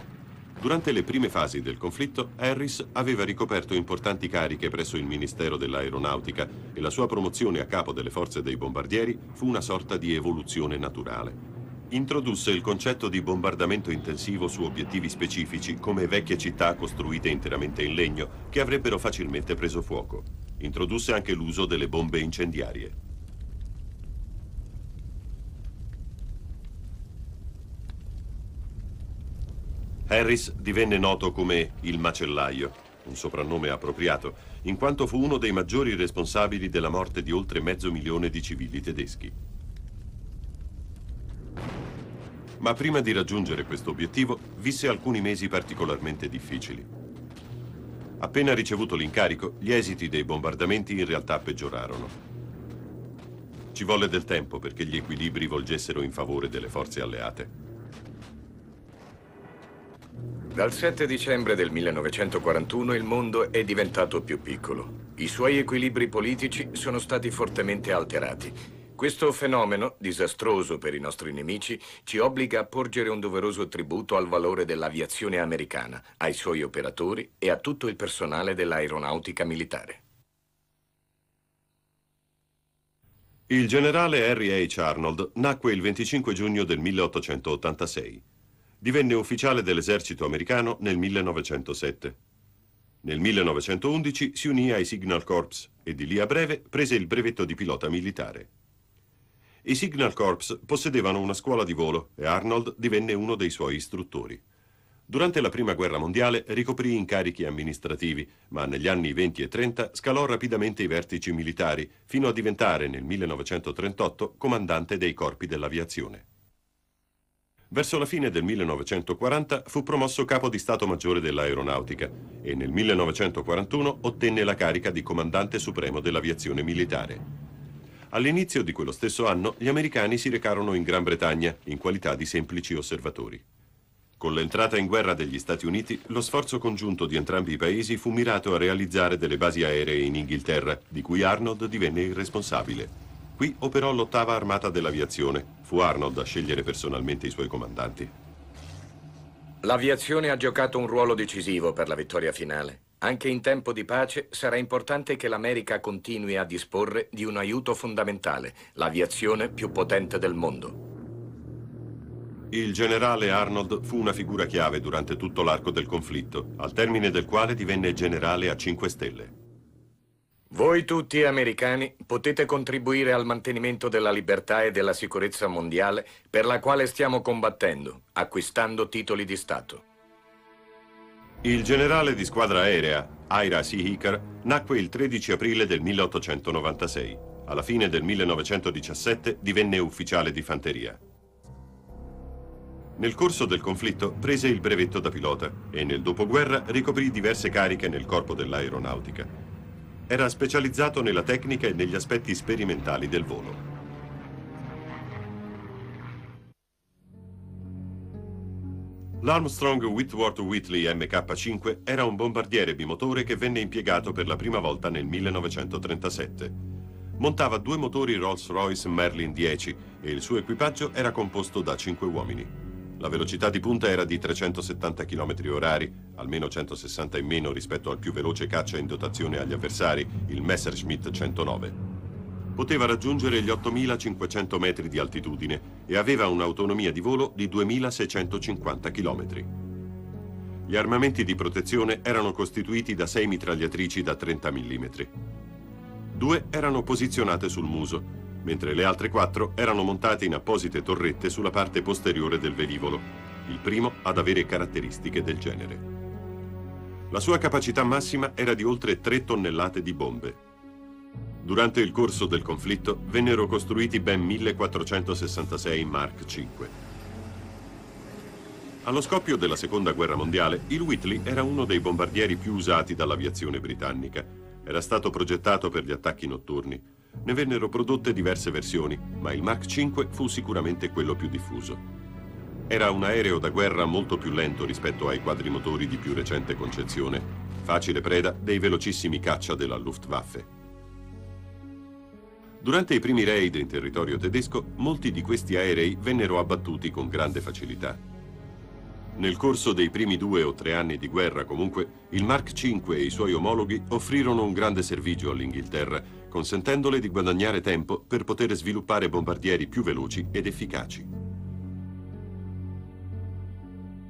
S1: Durante le prime fasi del conflitto, Harris aveva ricoperto importanti cariche presso il Ministero dell'Aeronautica e la sua promozione a capo delle forze dei bombardieri fu una sorta di evoluzione naturale. Introdusse il concetto di bombardamento intensivo su obiettivi specifici come vecchie città costruite interamente in legno che avrebbero facilmente preso fuoco. Introdusse anche l'uso delle bombe incendiarie. Harris divenne noto come il macellaio un soprannome appropriato, in quanto fu uno dei maggiori responsabili della morte di oltre mezzo milione di civili tedeschi. Ma prima di raggiungere questo obiettivo, visse alcuni mesi particolarmente difficili. Appena ricevuto l'incarico, gli esiti dei bombardamenti in realtà peggiorarono. Ci volle del tempo perché gli equilibri volgessero in favore delle forze alleate.
S2: Dal 7 dicembre del 1941 il mondo è diventato più piccolo. I suoi equilibri politici sono stati fortemente alterati. Questo fenomeno, disastroso per i nostri nemici, ci obbliga a porgere un doveroso tributo al valore dell'aviazione americana, ai suoi operatori e a tutto il personale dell'aeronautica militare.
S1: Il generale Harry H. Arnold nacque il 25 giugno del 1886. Divenne ufficiale dell'esercito americano nel 1907. Nel 1911 si unì ai Signal Corps e di lì a breve prese il brevetto di pilota militare. I Signal Corps possedevano una scuola di volo e Arnold divenne uno dei suoi istruttori. Durante la Prima Guerra Mondiale ricoprì incarichi amministrativi, ma negli anni 20 e 30 scalò rapidamente i vertici militari, fino a diventare nel 1938 comandante dei corpi dell'aviazione. Verso la fine del 1940 fu promosso capo di Stato Maggiore dell'Aeronautica e nel 1941 ottenne la carica di comandante supremo dell'aviazione militare. All'inizio di quello stesso anno gli americani si recarono in Gran Bretagna in qualità di semplici osservatori. Con l'entrata in guerra degli Stati Uniti, lo sforzo congiunto di entrambi i paesi fu mirato a realizzare delle basi aeree in Inghilterra, di cui Arnold divenne il responsabile. Qui operò l'ottava armata dell'aviazione. Fu Arnold a scegliere personalmente i suoi comandanti.
S2: L'aviazione ha giocato un ruolo decisivo per la vittoria finale. Anche in tempo di pace sarà importante che l'America continui a disporre di un aiuto fondamentale, l'aviazione più potente del mondo.
S1: Il generale Arnold fu una figura chiave durante tutto l'arco del conflitto, al termine del quale divenne generale a 5 stelle.
S2: Voi tutti americani potete contribuire al mantenimento della libertà e della sicurezza mondiale per la quale stiamo combattendo, acquistando titoli di Stato.
S1: Il generale di squadra aerea, Ira C. Hicker, nacque il 13 aprile del 1896. Alla fine del 1917 divenne ufficiale di fanteria. Nel corso del conflitto prese il brevetto da pilota e nel dopoguerra ricoprì diverse cariche nel corpo dell'aeronautica. Era specializzato nella tecnica e negli aspetti sperimentali del volo. L'Armstrong Whitworth Whitley MK5 era un bombardiere bimotore che venne impiegato per la prima volta nel 1937. Montava due motori Rolls-Royce Merlin 10 e il suo equipaggio era composto da cinque uomini. La velocità di punta era di 370 km orari, almeno 160 in meno rispetto al più veloce caccia in dotazione agli avversari, il Messerschmitt 109. Poteva raggiungere gli 8.500 metri di altitudine e aveva un'autonomia di volo di 2.650 km. Gli armamenti di protezione erano costituiti da sei mitragliatrici da 30 mm. Due erano posizionate sul muso mentre le altre quattro erano montate in apposite torrette sulla parte posteriore del velivolo, il primo ad avere caratteristiche del genere. La sua capacità massima era di oltre 3 tonnellate di bombe. Durante il corso del conflitto vennero costruiti ben 1466 Mark V. Allo scoppio della Seconda Guerra Mondiale, il Whitley era uno dei bombardieri più usati dall'aviazione britannica. Era stato progettato per gli attacchi notturni ne vennero prodotte diverse versioni, ma il Mach 5 fu sicuramente quello più diffuso. Era un aereo da guerra molto più lento rispetto ai quadrimotori di più recente concezione, facile preda dei velocissimi caccia della Luftwaffe. Durante i primi raid in territorio tedesco, molti di questi aerei vennero abbattuti con grande facilità. Nel corso dei primi due o tre anni di guerra, comunque, il Mark V e i suoi omologhi offrirono un grande servigio all'Inghilterra consentendole di guadagnare tempo per poter sviluppare bombardieri più veloci ed efficaci.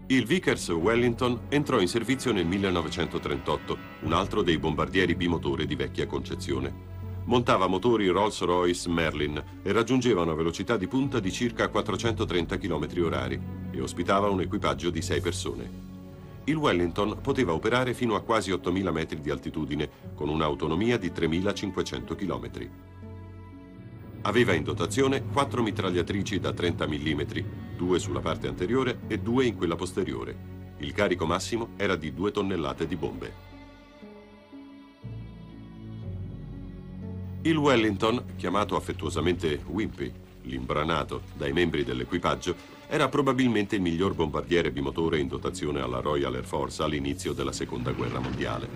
S1: Il Vickers Wellington entrò in servizio nel 1938, un altro dei bombardieri bimotore di vecchia concezione. Montava motori Rolls-Royce Merlin e raggiungeva una velocità di punta di circa 430 km orari e ospitava un equipaggio di sei persone. Il Wellington poteva operare fino a quasi 8.000 metri di altitudine, con un'autonomia di 3.500 km. Aveva in dotazione quattro mitragliatrici da 30 mm, due sulla parte anteriore e due in quella posteriore. Il carico massimo era di 2 tonnellate di bombe. Il Wellington, chiamato affettuosamente Wimpy, l'imbranato, dai membri dell'equipaggio, era probabilmente il miglior bombardiere bimotore in dotazione alla Royal Air Force all'inizio della Seconda Guerra Mondiale.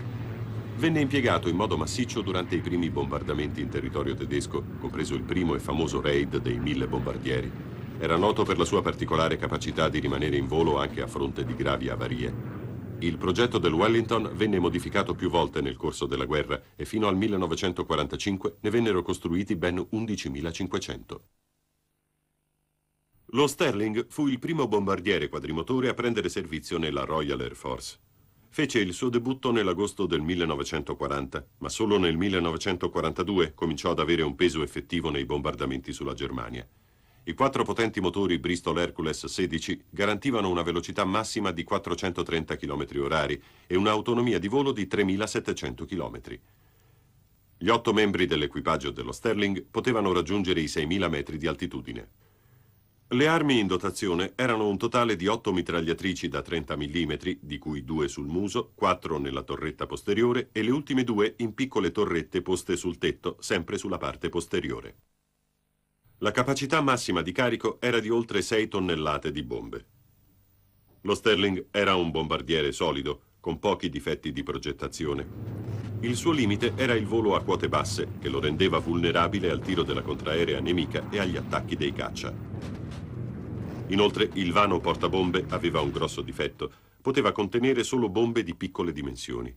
S1: Venne impiegato in modo massiccio durante i primi bombardamenti in territorio tedesco, compreso il primo e famoso raid dei mille bombardieri. Era noto per la sua particolare capacità di rimanere in volo anche a fronte di gravi avarie. Il progetto del Wellington venne modificato più volte nel corso della guerra e fino al 1945 ne vennero costruiti ben 11.500. Lo Sterling fu il primo bombardiere quadrimotore a prendere servizio nella Royal Air Force. Fece il suo debutto nell'agosto del 1940, ma solo nel 1942 cominciò ad avere un peso effettivo nei bombardamenti sulla Germania. I quattro potenti motori Bristol Hercules 16 garantivano una velocità massima di 430 km orari e un'autonomia di volo di 3700 km. Gli otto membri dell'equipaggio dello Sterling potevano raggiungere i 6.000 metri di altitudine. Le armi in dotazione erano un totale di 8 mitragliatrici da 30 mm, di cui due sul muso, quattro nella torretta posteriore e le ultime due in piccole torrette poste sul tetto, sempre sulla parte posteriore. La capacità massima di carico era di oltre 6 tonnellate di bombe. Lo Sterling era un bombardiere solido, con pochi difetti di progettazione. Il suo limite era il volo a quote basse, che lo rendeva vulnerabile al tiro della contraerea nemica e agli attacchi dei caccia. Inoltre il vano portabombe aveva un grosso difetto. Poteva contenere solo bombe di piccole dimensioni.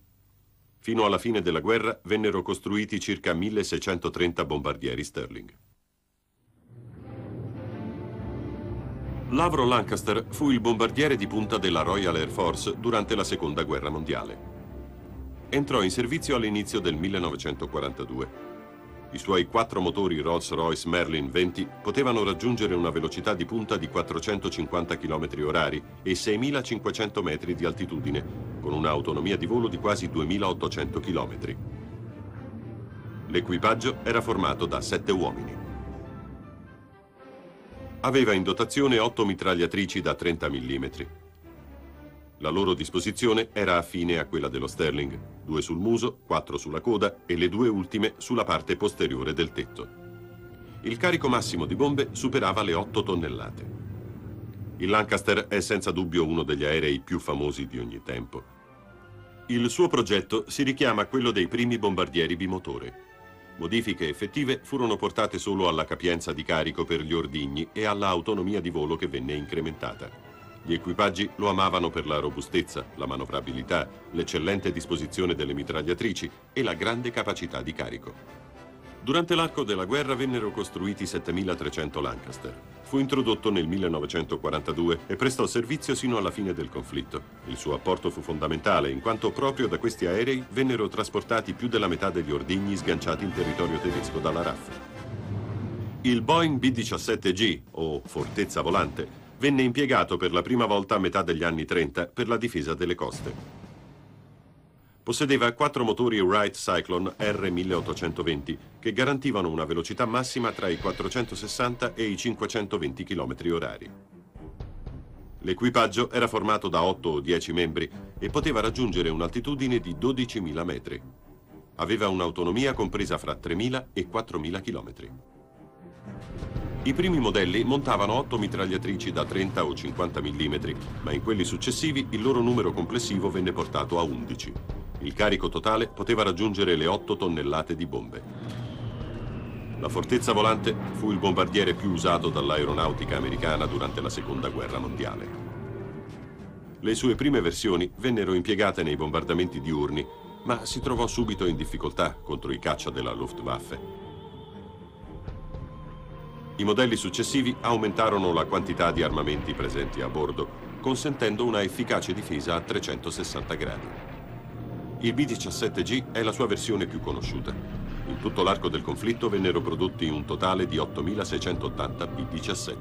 S1: Fino alla fine della guerra vennero costruiti circa 1630 bombardieri Sterling. Lavro Lancaster fu il bombardiere di punta della Royal Air Force durante la Seconda Guerra Mondiale. Entrò in servizio all'inizio del 1942. I suoi quattro motori Rolls-Royce Merlin 20 potevano raggiungere una velocità di punta di 450 km orari e 6.500 metri di altitudine, con un'autonomia di volo di quasi 2.800 km. L'equipaggio era formato da sette uomini. Aveva in dotazione otto mitragliatrici da 30 mm, la loro disposizione era affine a quella dello Sterling, due sul muso, quattro sulla coda e le due ultime sulla parte posteriore del tetto. Il carico massimo di bombe superava le 8 tonnellate. Il Lancaster è senza dubbio uno degli aerei più famosi di ogni tempo. Il suo progetto si richiama a quello dei primi bombardieri bimotore. Modifiche effettive furono portate solo alla capienza di carico per gli ordigni e alla autonomia di volo che venne incrementata. Gli equipaggi lo amavano per la robustezza, la manovrabilità, l'eccellente disposizione delle mitragliatrici e la grande capacità di carico. Durante l'arco della guerra vennero costruiti 7300 Lancaster. Fu introdotto nel 1942 e prestò servizio sino alla fine del conflitto. Il suo apporto fu fondamentale in quanto proprio da questi aerei vennero trasportati più della metà degli ordigni sganciati in territorio tedesco dalla RAF. Il Boeing B-17G, o Fortezza Volante, venne impiegato per la prima volta a metà degli anni 30 per la difesa delle coste. Possedeva quattro motori Wright Cyclone R1820 che garantivano una velocità massima tra i 460 e i 520 km orari. L'equipaggio era formato da 8 o 10 membri e poteva raggiungere un'altitudine di 12.000 metri. Aveva un'autonomia compresa fra 3.000 e 4.000 km. I primi modelli montavano 8 mitragliatrici da 30 o 50 mm, ma in quelli successivi il loro numero complessivo venne portato a 11. Il carico totale poteva raggiungere le 8 tonnellate di bombe. La Fortezza Volante fu il bombardiere più usato dall'aeronautica americana durante la Seconda Guerra Mondiale. Le sue prime versioni vennero impiegate nei bombardamenti diurni, ma si trovò subito in difficoltà contro i caccia della Luftwaffe. I modelli successivi aumentarono la quantità di armamenti presenti a bordo, consentendo una efficace difesa a 360 gradi. Il B-17G è la sua versione più conosciuta. In tutto l'arco del conflitto vennero prodotti un totale di 8.680 B-17.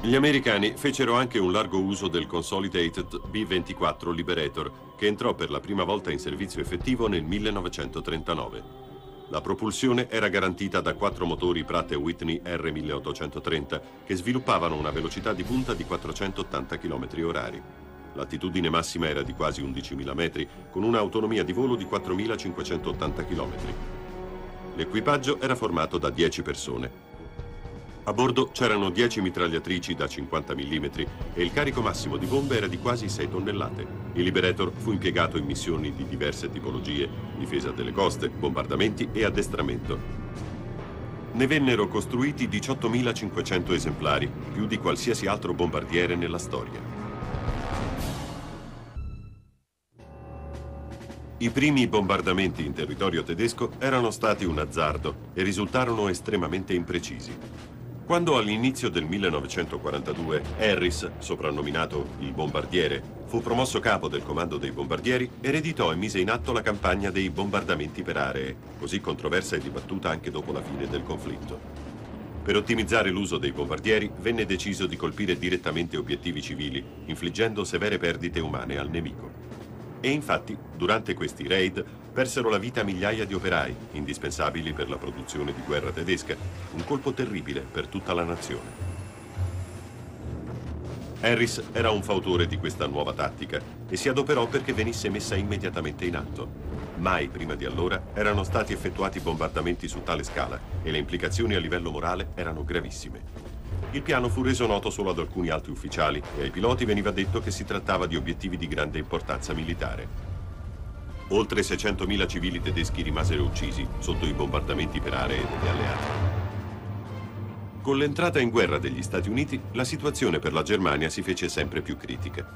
S1: Gli americani fecero anche un largo uso del Consolidated B-24 Liberator, che entrò per la prima volta in servizio effettivo nel 1939. La propulsione era garantita da quattro motori Pratt Whitney R1830 che sviluppavano una velocità di punta di 480 km h L'attitudine massima era di quasi 11.000 metri, con un'autonomia di volo di 4.580 km. L'equipaggio era formato da 10 persone. A bordo c'erano 10 mitragliatrici da 50 mm e il carico massimo di bombe era di quasi 6 tonnellate. Il Liberator fu impiegato in missioni di diverse tipologie, difesa delle coste, bombardamenti e addestramento. Ne vennero costruiti 18.500 esemplari, più di qualsiasi altro bombardiere nella storia. I primi bombardamenti in territorio tedesco erano stati un azzardo e risultarono estremamente imprecisi. Quando all'inizio del 1942 Harris, soprannominato il bombardiere, fu promosso capo del comando dei bombardieri, ereditò e mise in atto la campagna dei bombardamenti per aree, così controversa e dibattuta anche dopo la fine del conflitto. Per ottimizzare l'uso dei bombardieri venne deciso di colpire direttamente obiettivi civili, infliggendo severe perdite umane al nemico. E infatti, durante questi raid, persero la vita migliaia di operai, indispensabili per la produzione di guerra tedesca, un colpo terribile per tutta la nazione. Harris era un fautore di questa nuova tattica e si adoperò perché venisse messa immediatamente in atto. Mai prima di allora erano stati effettuati bombardamenti su tale scala e le implicazioni a livello morale erano gravissime. Il piano fu reso noto solo ad alcuni alti ufficiali e ai piloti veniva detto che si trattava di obiettivi di grande importanza militare. Oltre 600.000 civili tedeschi rimasero uccisi sotto i bombardamenti per aree degli alleati. Con l'entrata in guerra degli Stati Uniti, la situazione per la Germania si fece sempre più critica.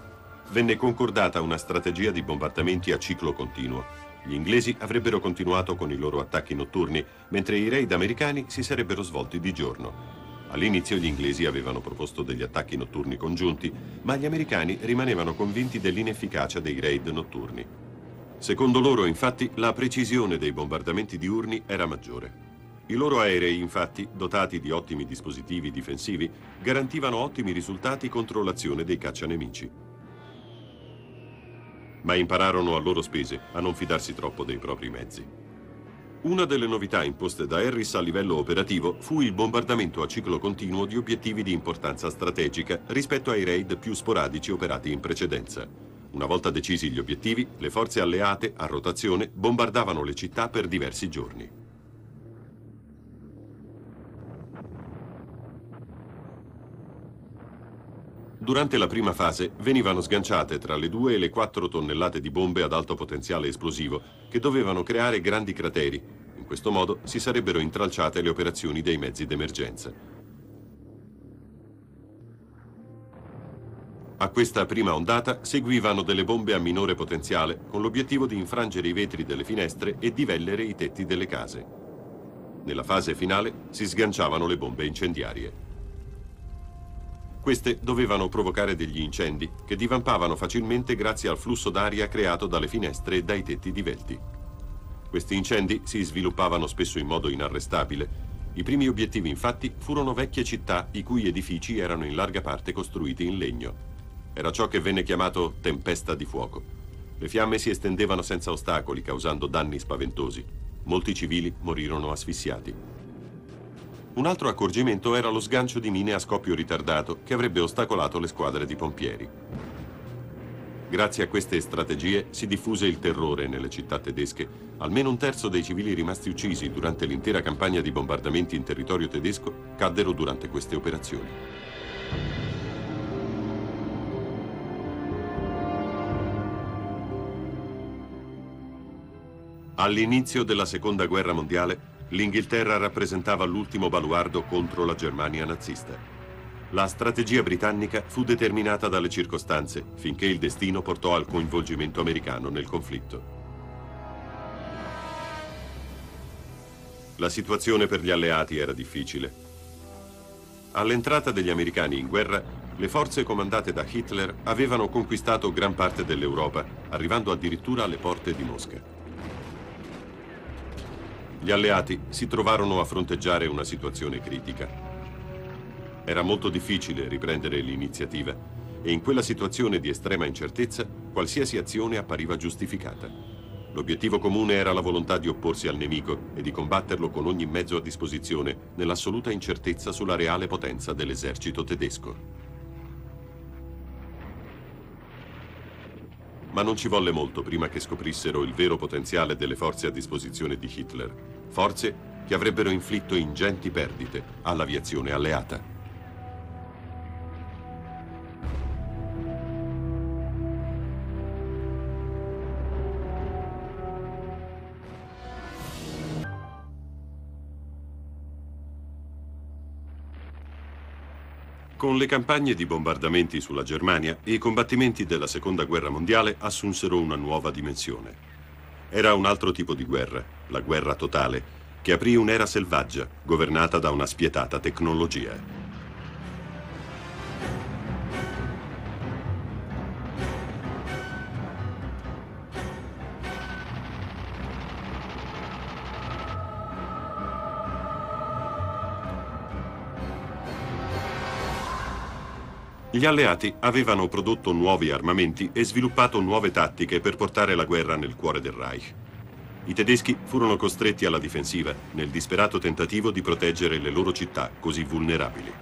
S1: Venne concordata una strategia di bombardamenti a ciclo continuo. Gli inglesi avrebbero continuato con i loro attacchi notturni, mentre i raid americani si sarebbero svolti di giorno. All'inizio gli inglesi avevano proposto degli attacchi notturni congiunti, ma gli americani rimanevano convinti dell'inefficacia dei raid notturni. Secondo loro, infatti, la precisione dei bombardamenti diurni era maggiore. I loro aerei, infatti, dotati di ottimi dispositivi difensivi, garantivano ottimi risultati contro l'azione dei caccianemici. Ma impararono a loro spese a non fidarsi troppo dei propri mezzi. Una delle novità imposte da Harris a livello operativo fu il bombardamento a ciclo continuo di obiettivi di importanza strategica rispetto ai raid più sporadici operati in precedenza. Una volta decisi gli obiettivi, le forze alleate, a rotazione, bombardavano le città per diversi giorni. Durante la prima fase venivano sganciate tra le 2 e le 4 tonnellate di bombe ad alto potenziale esplosivo che dovevano creare grandi crateri. In questo modo si sarebbero intralciate le operazioni dei mezzi d'emergenza. A questa prima ondata seguivano delle bombe a minore potenziale con l'obiettivo di infrangere i vetri delle finestre e divellere i tetti delle case. Nella fase finale si sganciavano le bombe incendiarie. Queste dovevano provocare degli incendi che divampavano facilmente grazie al flusso d'aria creato dalle finestre e dai tetti divelti. Questi incendi si sviluppavano spesso in modo inarrestabile. I primi obiettivi infatti furono vecchie città i cui edifici erano in larga parte costruiti in legno. Era ciò che venne chiamato tempesta di fuoco. Le fiamme si estendevano senza ostacoli, causando danni spaventosi. Molti civili morirono asfissiati. Un altro accorgimento era lo sgancio di mine a scoppio ritardato che avrebbe ostacolato le squadre di pompieri. Grazie a queste strategie si diffuse il terrore nelle città tedesche. Almeno un terzo dei civili rimasti uccisi durante l'intera campagna di bombardamenti in territorio tedesco caddero durante queste operazioni. All'inizio della Seconda Guerra Mondiale, l'Inghilterra rappresentava l'ultimo baluardo contro la Germania nazista. La strategia britannica fu determinata dalle circostanze, finché il destino portò al coinvolgimento americano nel conflitto. La situazione per gli alleati era difficile. All'entrata degli americani in guerra, le forze comandate da Hitler avevano conquistato gran parte dell'Europa, arrivando addirittura alle porte di Mosca. Gli alleati si trovarono a fronteggiare una situazione critica. Era molto difficile riprendere l'iniziativa e in quella situazione di estrema incertezza qualsiasi azione appariva giustificata. L'obiettivo comune era la volontà di opporsi al nemico e di combatterlo con ogni mezzo a disposizione nell'assoluta incertezza sulla reale potenza dell'esercito tedesco. Ma non ci volle molto prima che scoprissero il vero potenziale delle forze a disposizione di Hitler, forze che avrebbero inflitto ingenti perdite all'aviazione alleata. Con le campagne di bombardamenti sulla Germania, i combattimenti della Seconda Guerra Mondiale assunsero una nuova dimensione. Era un altro tipo di guerra, la guerra totale, che aprì un'era selvaggia, governata da una spietata tecnologia. Gli alleati avevano prodotto nuovi armamenti e sviluppato nuove tattiche per portare la guerra nel cuore del Reich. I tedeschi furono costretti alla difensiva nel disperato tentativo di proteggere le loro città così vulnerabili.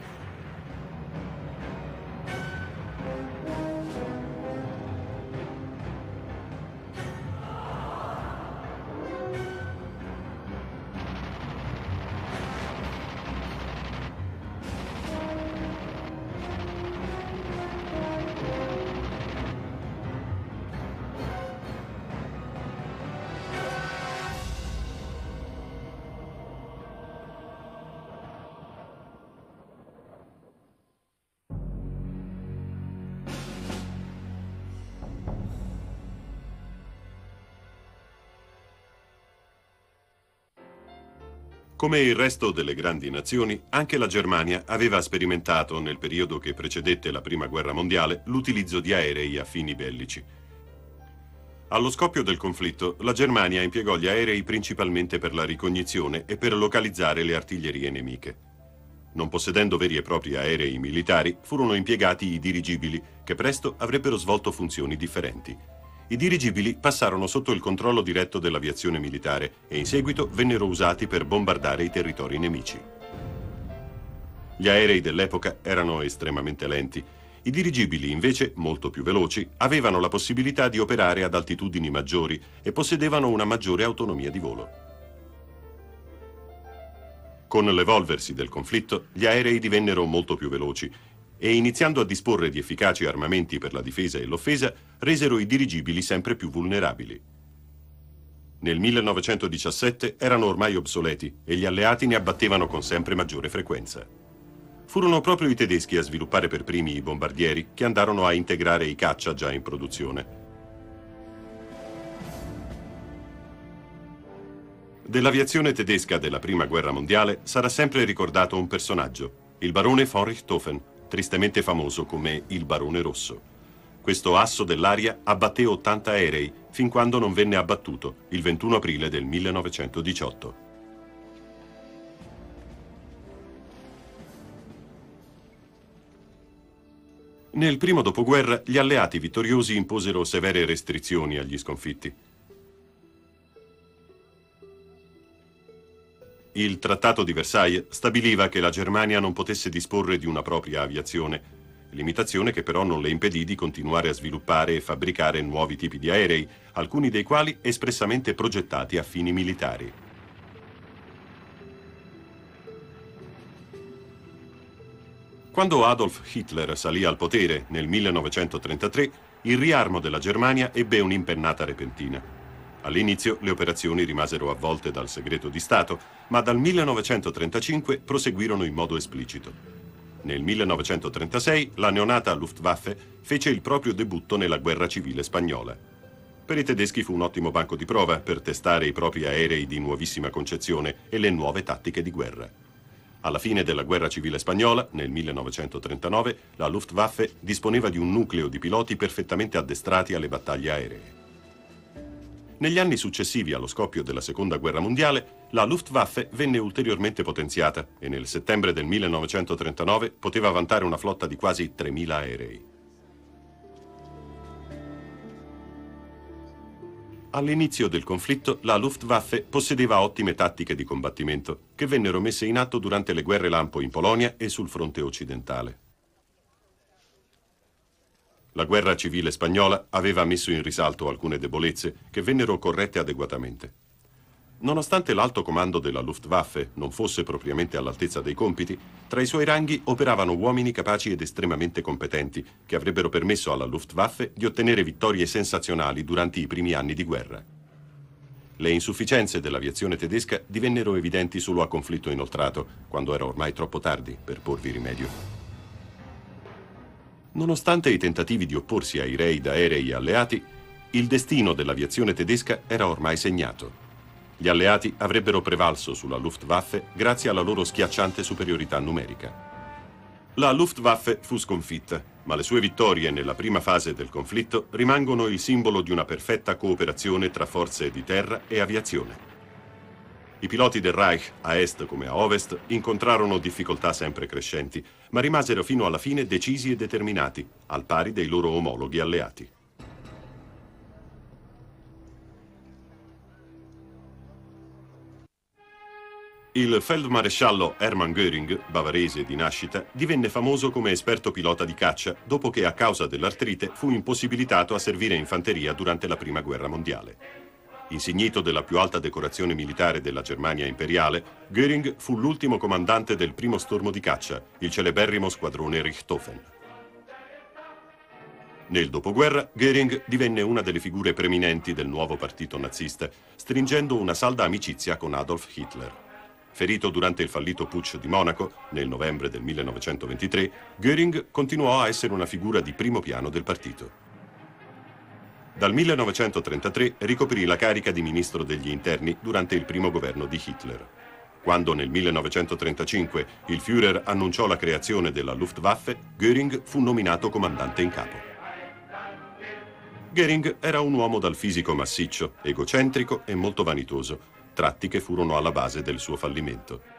S1: Come il resto delle grandi nazioni, anche la Germania aveva sperimentato, nel periodo che precedette la Prima Guerra Mondiale, l'utilizzo di aerei a fini bellici. Allo scoppio del conflitto, la Germania impiegò gli aerei principalmente per la ricognizione e per localizzare le artiglierie nemiche. Non possedendo veri e propri aerei militari, furono impiegati i dirigibili, che presto avrebbero svolto funzioni differenti. I dirigibili passarono sotto il controllo diretto dell'aviazione militare e in seguito vennero usati per bombardare i territori nemici. Gli aerei dell'epoca erano estremamente lenti. I dirigibili, invece, molto più veloci, avevano la possibilità di operare ad altitudini maggiori e possedevano una maggiore autonomia di volo. Con l'evolversi del conflitto, gli aerei divennero molto più veloci e iniziando a disporre di efficaci armamenti per la difesa e l'offesa, resero i dirigibili sempre più vulnerabili. Nel 1917 erano ormai obsoleti e gli alleati ne abbattevano con sempre maggiore frequenza. Furono proprio i tedeschi a sviluppare per primi i bombardieri che andarono a integrare i caccia già in produzione. Dell'aviazione tedesca della Prima Guerra Mondiale sarà sempre ricordato un personaggio, il barone von Richthofen, tristemente famoso come il Barone Rosso. Questo asso dell'aria abbatté 80 aerei fin quando non venne abbattuto il 21 aprile del 1918. Nel primo dopoguerra gli alleati vittoriosi imposero severe restrizioni agli sconfitti. Il Trattato di Versailles stabiliva che la Germania non potesse disporre di una propria aviazione, limitazione che però non le impedì di continuare a sviluppare e fabbricare nuovi tipi di aerei, alcuni dei quali espressamente progettati a fini militari. Quando Adolf Hitler salì al potere nel 1933, il riarmo della Germania ebbe un'impennata repentina. All'inizio le operazioni rimasero avvolte dal segreto di Stato, ma dal 1935 proseguirono in modo esplicito. Nel 1936 la neonata Luftwaffe fece il proprio debutto nella guerra civile spagnola. Per i tedeschi fu un ottimo banco di prova per testare i propri aerei di nuovissima concezione e le nuove tattiche di guerra. Alla fine della guerra civile spagnola, nel 1939, la Luftwaffe disponeva di un nucleo di piloti perfettamente addestrati alle battaglie aeree. Negli anni successivi allo scoppio della Seconda Guerra Mondiale, la Luftwaffe venne ulteriormente potenziata e nel settembre del 1939 poteva vantare una flotta di quasi 3.000 aerei. All'inizio del conflitto la Luftwaffe possedeva ottime tattiche di combattimento che vennero messe in atto durante le guerre lampo in Polonia e sul fronte occidentale. La guerra civile spagnola aveva messo in risalto alcune debolezze che vennero corrette adeguatamente. Nonostante l'alto comando della Luftwaffe non fosse propriamente all'altezza dei compiti, tra i suoi ranghi operavano uomini capaci ed estremamente competenti che avrebbero permesso alla Luftwaffe di ottenere vittorie sensazionali durante i primi anni di guerra. Le insufficienze dell'aviazione tedesca divennero evidenti solo a conflitto inoltrato, quando era ormai troppo tardi per porvi rimedio. Nonostante i tentativi di opporsi ai raid aerei alleati, il destino dell'aviazione tedesca era ormai segnato. Gli alleati avrebbero prevalso sulla Luftwaffe grazie alla loro schiacciante superiorità numerica. La Luftwaffe fu sconfitta, ma le sue vittorie nella prima fase del conflitto rimangono il simbolo di una perfetta cooperazione tra forze di terra e aviazione. I piloti del Reich, a est come a ovest, incontrarono difficoltà sempre crescenti, ma rimasero fino alla fine decisi e determinati, al pari dei loro omologhi alleati. Il feldmaresciallo Hermann Göring, bavarese di nascita, divenne famoso come esperto pilota di caccia dopo che a causa dell'artrite fu impossibilitato a servire in fanteria durante la Prima Guerra Mondiale. Insignito della più alta decorazione militare della Germania imperiale, Göring fu l'ultimo comandante del primo stormo di caccia, il celeberrimo squadrone Richthofen. Nel dopoguerra, Göring divenne una delle figure preminenti del nuovo partito nazista, stringendo una salda amicizia con Adolf Hitler. Ferito durante il fallito putsch di Monaco nel novembre del 1923, Göring continuò a essere una figura di primo piano del partito. Dal 1933 ricoprì la carica di ministro degli interni durante il primo governo di Hitler. Quando nel 1935 il Führer annunciò la creazione della Luftwaffe, Göring fu nominato comandante in capo. Göring era un uomo dal fisico massiccio, egocentrico e molto vanitoso, tratti che furono alla base del suo fallimento.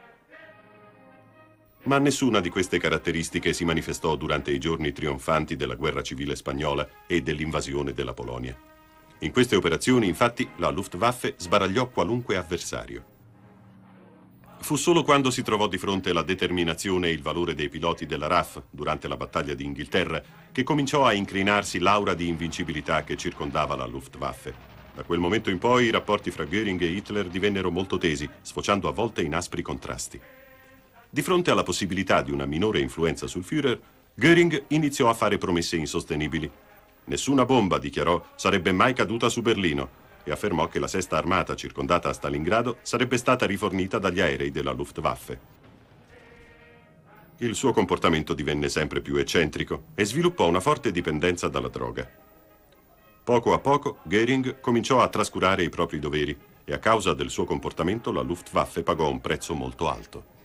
S1: Ma nessuna di queste caratteristiche si manifestò durante i giorni trionfanti della guerra civile spagnola e dell'invasione della Polonia. In queste operazioni, infatti, la Luftwaffe sbaragliò qualunque avversario. Fu solo quando si trovò di fronte alla determinazione e il valore dei piloti della RAF durante la battaglia di Inghilterra che cominciò a incrinarsi l'aura di invincibilità che circondava la Luftwaffe. Da quel momento in poi i rapporti fra Göring e Hitler divennero molto tesi, sfociando a volte in aspri contrasti. Di fronte alla possibilità di una minore influenza sul Führer, Göring iniziò a fare promesse insostenibili. Nessuna bomba, dichiarò, sarebbe mai caduta su Berlino e affermò che la sesta armata circondata a Stalingrado sarebbe stata rifornita dagli aerei della Luftwaffe. Il suo comportamento divenne sempre più eccentrico e sviluppò una forte dipendenza dalla droga. Poco a poco Goering cominciò a trascurare i propri doveri e a causa del suo comportamento la Luftwaffe pagò un prezzo molto alto.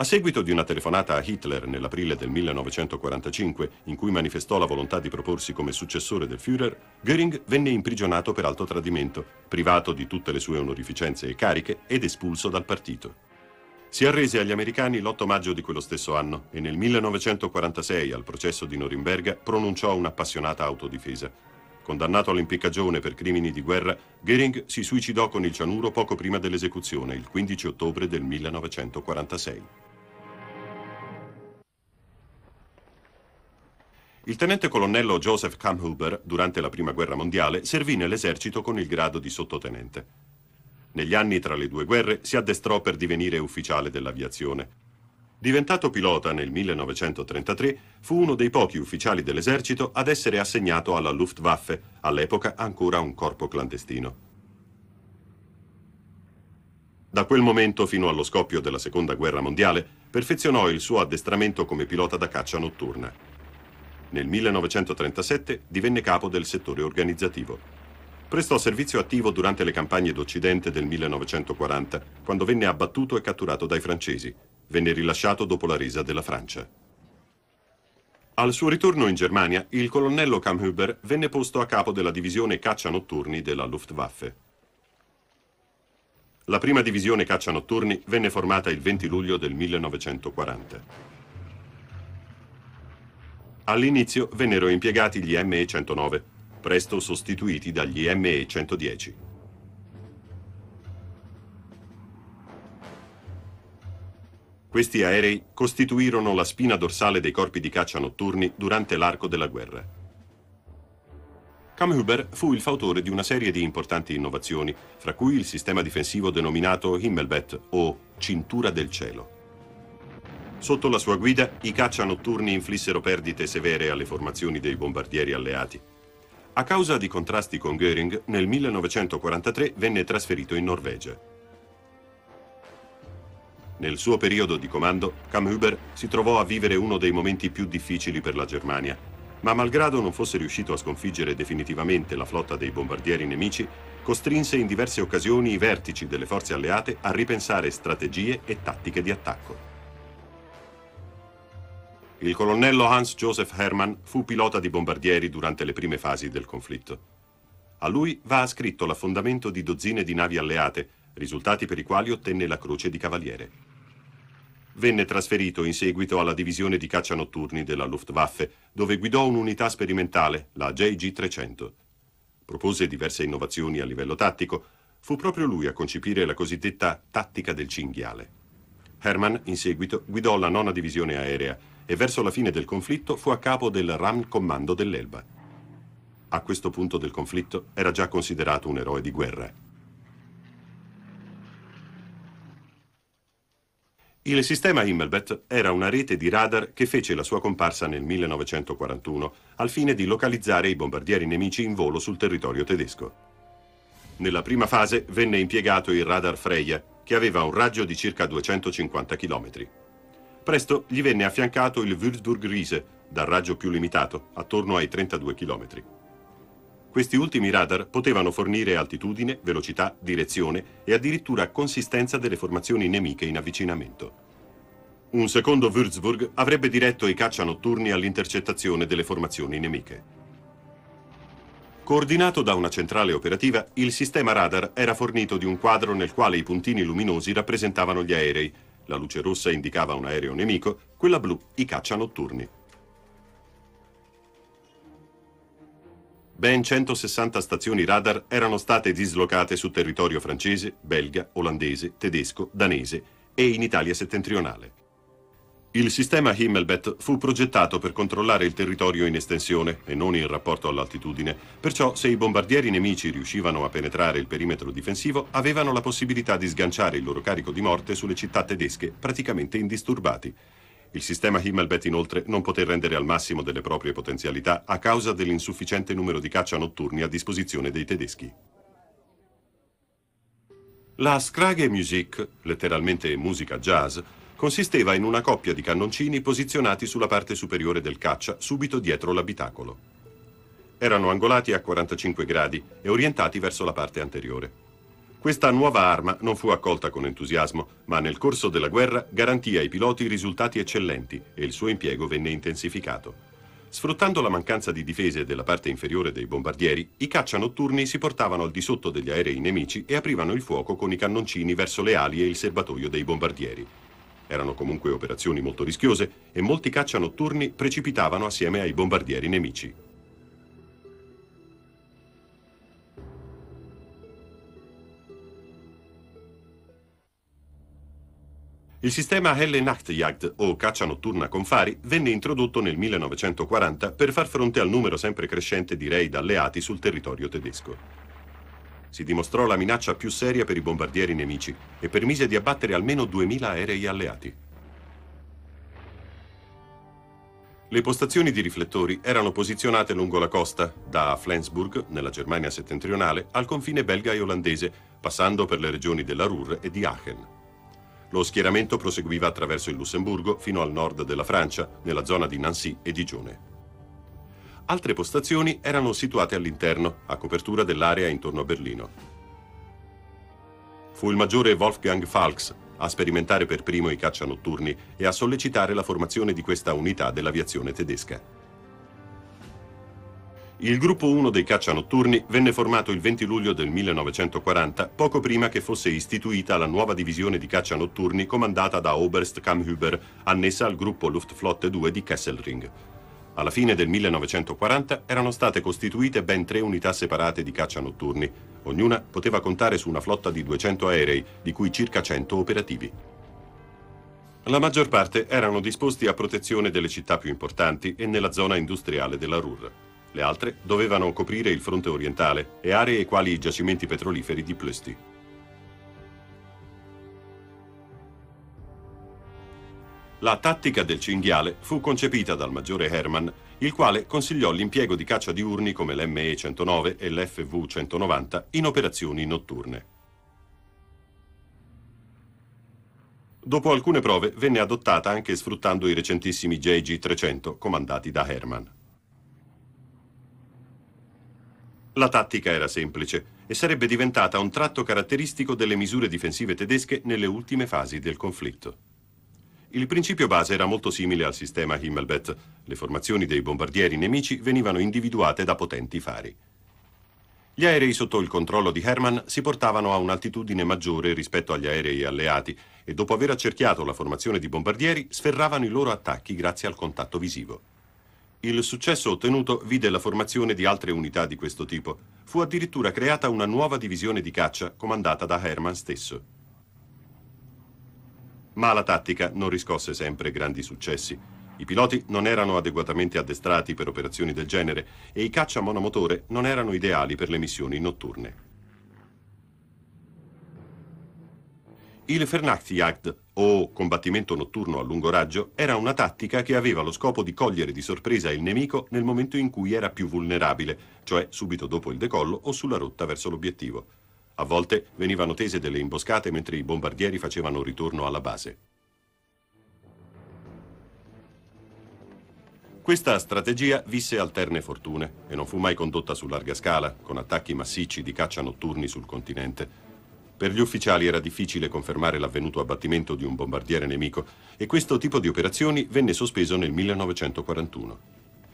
S1: A seguito di una telefonata a Hitler nell'aprile del 1945, in cui manifestò la volontà di proporsi come successore del Führer, Göring venne imprigionato per alto tradimento, privato di tutte le sue onorificenze e cariche ed espulso dal partito. Si arrese agli americani l'8 maggio di quello stesso anno e nel 1946, al processo di Norimberga, pronunciò un'appassionata autodifesa. Condannato all'impiccagione per crimini di guerra, Goering si suicidò con il cianuro poco prima dell'esecuzione, il 15 ottobre del 1946. Il tenente colonnello Joseph Kamhuber, durante la Prima Guerra Mondiale, servì nell'esercito con il grado di sottotenente. Negli anni tra le due guerre si addestrò per divenire ufficiale dell'aviazione. Diventato pilota nel 1933, fu uno dei pochi ufficiali dell'esercito ad essere assegnato alla Luftwaffe, all'epoca ancora un corpo clandestino. Da quel momento fino allo scoppio della Seconda Guerra Mondiale, perfezionò il suo addestramento come pilota da caccia notturna. Nel 1937 divenne capo del settore organizzativo. Prestò servizio attivo durante le campagne d'Occidente del 1940, quando venne abbattuto e catturato dai francesi, Venne rilasciato dopo la resa della Francia. Al suo ritorno in Germania, il colonnello Kamhuber venne posto a capo della divisione caccia notturni della Luftwaffe. La prima divisione caccia notturni venne formata il 20 luglio del 1940. All'inizio vennero impiegati gli ME-109, presto sostituiti dagli ME-110. Questi aerei costituirono la spina dorsale dei corpi di caccia notturni durante l'arco della guerra. Kamhuber fu il fautore di una serie di importanti innovazioni, fra cui il sistema difensivo denominato Himmelbett o cintura del cielo. Sotto la sua guida, i caccia notturni inflissero perdite severe alle formazioni dei bombardieri alleati. A causa di contrasti con Göring, nel 1943 venne trasferito in Norvegia. Nel suo periodo di comando, Kamhuber si trovò a vivere uno dei momenti più difficili per la Germania, ma malgrado non fosse riuscito a sconfiggere definitivamente la flotta dei bombardieri nemici, costrinse in diverse occasioni i vertici delle forze alleate a ripensare strategie e tattiche di attacco. Il colonnello Hans Joseph Hermann fu pilota di bombardieri durante le prime fasi del conflitto. A lui va ascritto l'affondamento di dozzine di navi alleate, risultati per i quali ottenne la Croce di Cavaliere. Venne trasferito in seguito alla divisione di caccia notturni della Luftwaffe, dove guidò un'unità sperimentale, la JG-300. Propose diverse innovazioni a livello tattico. Fu proprio lui a concepire la cosiddetta tattica del cinghiale. Hermann, in seguito, guidò la nona divisione aerea e verso la fine del conflitto fu a capo del RAM Commando dell'Elba. A questo punto del conflitto era già considerato un eroe di guerra. Il sistema Himmelbett era una rete di radar che fece la sua comparsa nel 1941 al fine di localizzare i bombardieri nemici in volo sul territorio tedesco. Nella prima fase venne impiegato il radar Freya, che aveva un raggio di circa 250 km. Presto gli venne affiancato il Würzburg-Riese, dal raggio più limitato, attorno ai 32 km. Questi ultimi radar potevano fornire altitudine, velocità, direzione e addirittura consistenza delle formazioni nemiche in avvicinamento. Un secondo Würzburg avrebbe diretto i caccia notturni all'intercettazione delle formazioni nemiche. Coordinato da una centrale operativa, il sistema radar era fornito di un quadro nel quale i puntini luminosi rappresentavano gli aerei, la luce rossa indicava un aereo nemico, quella blu i caccia notturni. Ben 160 stazioni radar erano state dislocate su territorio francese, belga, olandese, tedesco, danese e in Italia settentrionale. Il sistema Himmelbett fu progettato per controllare il territorio in estensione e non in rapporto all'altitudine, perciò se i bombardieri nemici riuscivano a penetrare il perimetro difensivo, avevano la possibilità di sganciare il loro carico di morte sulle città tedesche praticamente indisturbati. Il sistema Himmelbett inoltre non poté rendere al massimo delle proprie potenzialità a causa dell'insufficiente numero di caccia notturni a disposizione dei tedeschi. La Scrage Musik, letteralmente musica jazz, consisteva in una coppia di cannoncini posizionati sulla parte superiore del caccia, subito dietro l'abitacolo. Erano angolati a 45 gradi e orientati verso la parte anteriore. Questa nuova arma non fu accolta con entusiasmo, ma nel corso della guerra garantì ai piloti risultati eccellenti e il suo impiego venne intensificato. Sfruttando la mancanza di difese della parte inferiore dei bombardieri, i caccia notturni si portavano al di sotto degli aerei nemici e aprivano il fuoco con i cannoncini verso le ali e il serbatoio dei bombardieri. Erano comunque operazioni molto rischiose e molti caccia notturni precipitavano assieme ai bombardieri nemici. Il sistema Helle Nachtjagd o caccia notturna con fari venne introdotto nel 1940 per far fronte al numero sempre crescente di raid alleati sul territorio tedesco si dimostrò la minaccia più seria per i bombardieri nemici e permise di abbattere almeno 2.000 aerei alleati. Le postazioni di riflettori erano posizionate lungo la costa, da Flensburg, nella Germania settentrionale, al confine belga e olandese, passando per le regioni della Ruhr e di Aachen. Lo schieramento proseguiva attraverso il Lussemburgo fino al nord della Francia, nella zona di Nancy e Digione. Altre postazioni erano situate all'interno, a copertura dell'area intorno a Berlino. Fu il maggiore Wolfgang Falks a sperimentare per primo i caccia notturni e a sollecitare la formazione di questa unità dell'aviazione tedesca. Il gruppo 1 dei caccia notturni venne formato il 20 luglio del 1940, poco prima che fosse istituita la nuova divisione di caccia notturni comandata da Oberst Kammhuber, annessa al gruppo Luftflotte 2 di Kesselring. Alla fine del 1940 erano state costituite ben tre unità separate di caccia notturni. Ognuna poteva contare su una flotta di 200 aerei, di cui circa 100 operativi. La maggior parte erano disposti a protezione delle città più importanti e nella zona industriale della Ruhr. Le altre dovevano coprire il fronte orientale e aree quali i giacimenti petroliferi di Plösti. La tattica del cinghiale fu concepita dal maggiore Hermann, il quale consigliò l'impiego di caccia diurni come l'ME-109 e l'FV-190 in operazioni notturne. Dopo alcune prove venne adottata anche sfruttando i recentissimi JG-300 comandati da Hermann. La tattica era semplice e sarebbe diventata un tratto caratteristico delle misure difensive tedesche nelle ultime fasi del conflitto. Il principio base era molto simile al sistema Himmelbett. Le formazioni dei bombardieri nemici venivano individuate da potenti fari. Gli aerei sotto il controllo di Hermann si portavano a un'altitudine maggiore rispetto agli aerei alleati e dopo aver accerchiato la formazione di bombardieri sferravano i loro attacchi grazie al contatto visivo. Il successo ottenuto vide la formazione di altre unità di questo tipo. Fu addirittura creata una nuova divisione di caccia comandata da Hermann stesso. Ma la tattica non riscosse sempre grandi successi. I piloti non erano adeguatamente addestrati per operazioni del genere e i caccia monomotore non erano ideali per le missioni notturne. Il Vernachtjagd, o combattimento notturno a lungo raggio, era una tattica che aveva lo scopo di cogliere di sorpresa il nemico nel momento in cui era più vulnerabile, cioè subito dopo il decollo o sulla rotta verso l'obiettivo. A volte venivano tese delle imboscate mentre i bombardieri facevano ritorno alla base. Questa strategia visse alterne fortune e non fu mai condotta su larga scala, con attacchi massicci di caccia notturni sul continente. Per gli ufficiali era difficile confermare l'avvenuto abbattimento di un bombardiere nemico e questo tipo di operazioni venne sospeso nel 1941.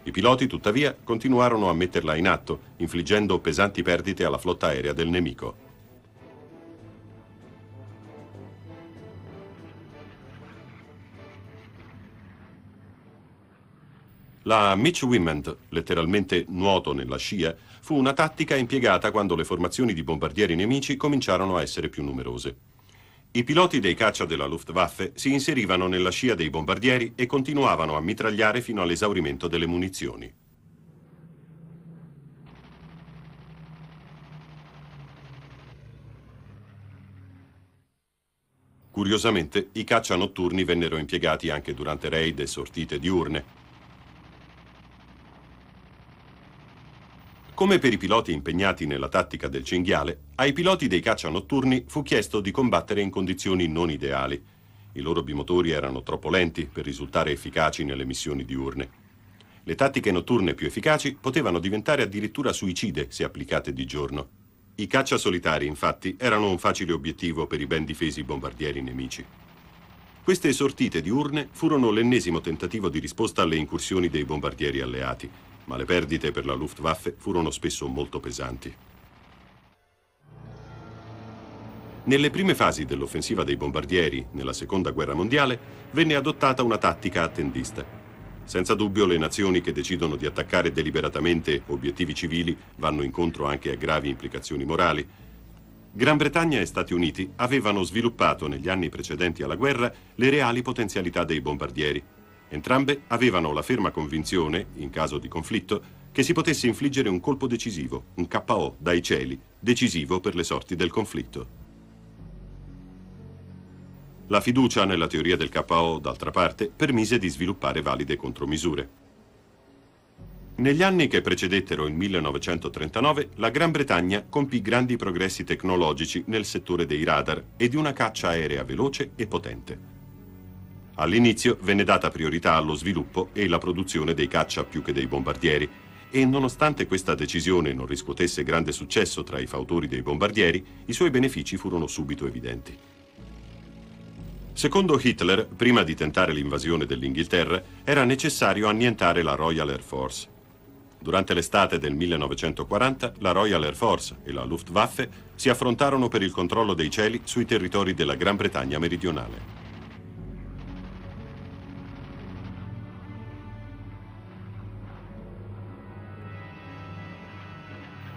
S1: I piloti, tuttavia, continuarono a metterla in atto, infliggendo pesanti perdite alla flotta aerea del nemico. La Mitchwiment, letteralmente nuoto nella scia, fu una tattica impiegata quando le formazioni di bombardieri nemici cominciarono a essere più numerose. I piloti dei caccia della Luftwaffe si inserivano nella scia dei bombardieri e continuavano a mitragliare fino all'esaurimento delle munizioni. Curiosamente, i caccia notturni vennero impiegati anche durante raid e sortite diurne, Come per i piloti impegnati nella tattica del cinghiale, ai piloti dei caccia notturni fu chiesto di combattere in condizioni non ideali. I loro bimotori erano troppo lenti per risultare efficaci nelle missioni diurne. Le tattiche notturne più efficaci potevano diventare addirittura suicide se applicate di giorno. I caccia solitari, infatti, erano un facile obiettivo per i ben difesi bombardieri nemici. Queste sortite diurne furono l'ennesimo tentativo di risposta alle incursioni dei bombardieri alleati ma le perdite per la Luftwaffe furono spesso molto pesanti. Nelle prime fasi dell'offensiva dei bombardieri, nella Seconda Guerra Mondiale, venne adottata una tattica attendista. Senza dubbio le nazioni che decidono di attaccare deliberatamente obiettivi civili vanno incontro anche a gravi implicazioni morali. Gran Bretagna e Stati Uniti avevano sviluppato negli anni precedenti alla guerra le reali potenzialità dei bombardieri Entrambe avevano la ferma convinzione, in caso di conflitto, che si potesse infliggere un colpo decisivo, un KO dai cieli, decisivo per le sorti del conflitto. La fiducia nella teoria del KO, d'altra parte, permise di sviluppare valide contromisure. Negli anni che precedettero il 1939, la Gran Bretagna compì grandi progressi tecnologici nel settore dei radar e di una caccia aerea veloce e potente. All'inizio venne data priorità allo sviluppo e la produzione dei caccia più che dei bombardieri e nonostante questa decisione non riscuotesse grande successo tra i fautori dei bombardieri, i suoi benefici furono subito evidenti. Secondo Hitler, prima di tentare l'invasione dell'Inghilterra, era necessario annientare la Royal Air Force. Durante l'estate del 1940 la Royal Air Force e la Luftwaffe si affrontarono per il controllo dei cieli sui territori della Gran Bretagna meridionale.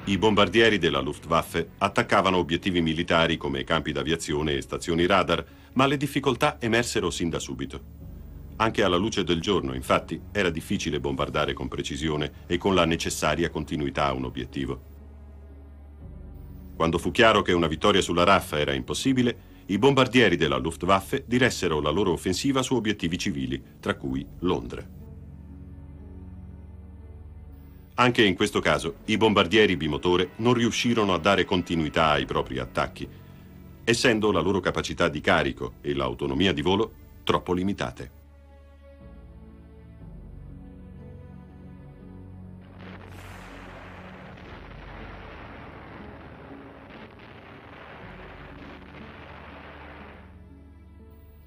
S1: I bombardieri della Luftwaffe attaccavano obiettivi militari come campi d'aviazione e stazioni radar, ma le difficoltà emersero sin da subito. Anche alla luce del giorno, infatti, era difficile bombardare con precisione e con la necessaria continuità un obiettivo. Quando fu chiaro che una vittoria sulla RAF era impossibile, i bombardieri della Luftwaffe diressero la loro offensiva su obiettivi civili, tra cui Londra. Anche in questo caso i bombardieri bimotore non riuscirono a dare continuità ai propri attacchi, essendo la loro capacità di carico e l'autonomia di volo troppo limitate.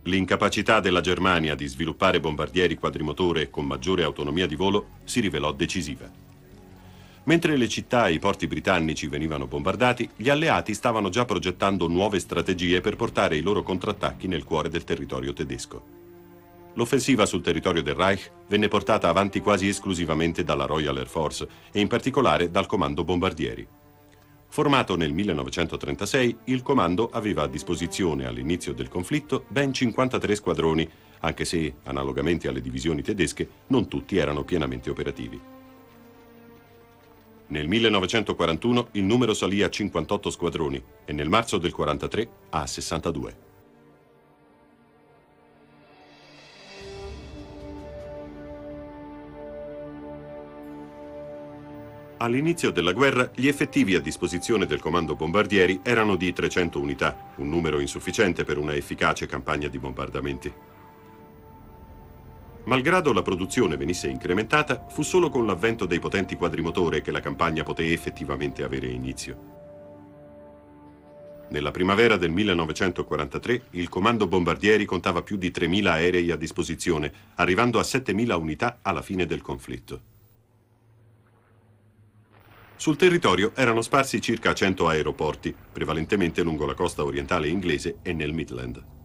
S1: L'incapacità della Germania di sviluppare bombardieri quadrimotore con maggiore autonomia di volo si rivelò decisiva. Mentre le città e i porti britannici venivano bombardati, gli alleati stavano già progettando nuove strategie per portare i loro contrattacchi nel cuore del territorio tedesco. L'offensiva sul territorio del Reich venne portata avanti quasi esclusivamente dalla Royal Air Force e in particolare dal comando bombardieri. Formato nel 1936, il comando aveva a disposizione all'inizio del conflitto ben 53 squadroni, anche se, analogamente alle divisioni tedesche, non tutti erano pienamente operativi. Nel 1941 il numero salì a 58 squadroni e nel marzo del 43 a 62. All'inizio della guerra gli effettivi a disposizione del comando bombardieri erano di 300 unità, un numero insufficiente per una efficace campagna di bombardamenti. Malgrado la produzione venisse incrementata, fu solo con l'avvento dei potenti quadrimotore che la campagna poté effettivamente avere inizio. Nella primavera del 1943 il comando bombardieri contava più di 3.000 aerei a disposizione, arrivando a 7.000 unità alla fine del conflitto. Sul territorio erano sparsi circa 100 aeroporti, prevalentemente lungo la costa orientale inglese e nel Midland.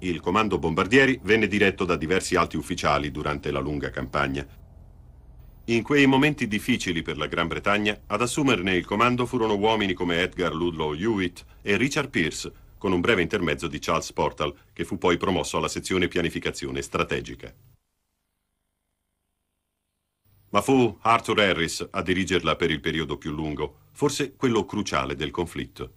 S1: Il comando bombardieri venne diretto da diversi alti ufficiali durante la lunga campagna. In quei momenti difficili per la Gran Bretagna, ad assumerne il comando furono uomini come Edgar Ludlow Hewitt e Richard Pierce, con un breve intermezzo di Charles Portal, che fu poi promosso alla sezione pianificazione strategica ma fu Arthur Harris a dirigerla per il periodo più lungo, forse quello cruciale del conflitto.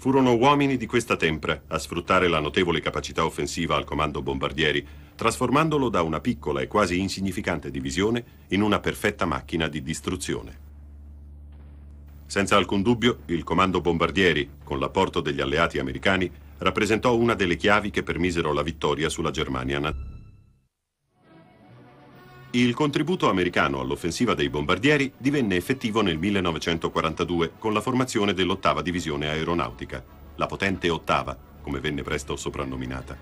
S1: Furono uomini di questa tempra a sfruttare la notevole capacità offensiva al comando bombardieri, trasformandolo da una piccola e quasi insignificante divisione in una perfetta macchina di distruzione. Senza alcun dubbio, il comando bombardieri, con l'apporto degli alleati americani, rappresentò una delle chiavi che permisero la vittoria sulla Germania nazionale. Il contributo americano all'offensiva dei bombardieri divenne effettivo nel 1942 con la formazione dell'ottava divisione aeronautica, la potente ottava, come venne presto soprannominata.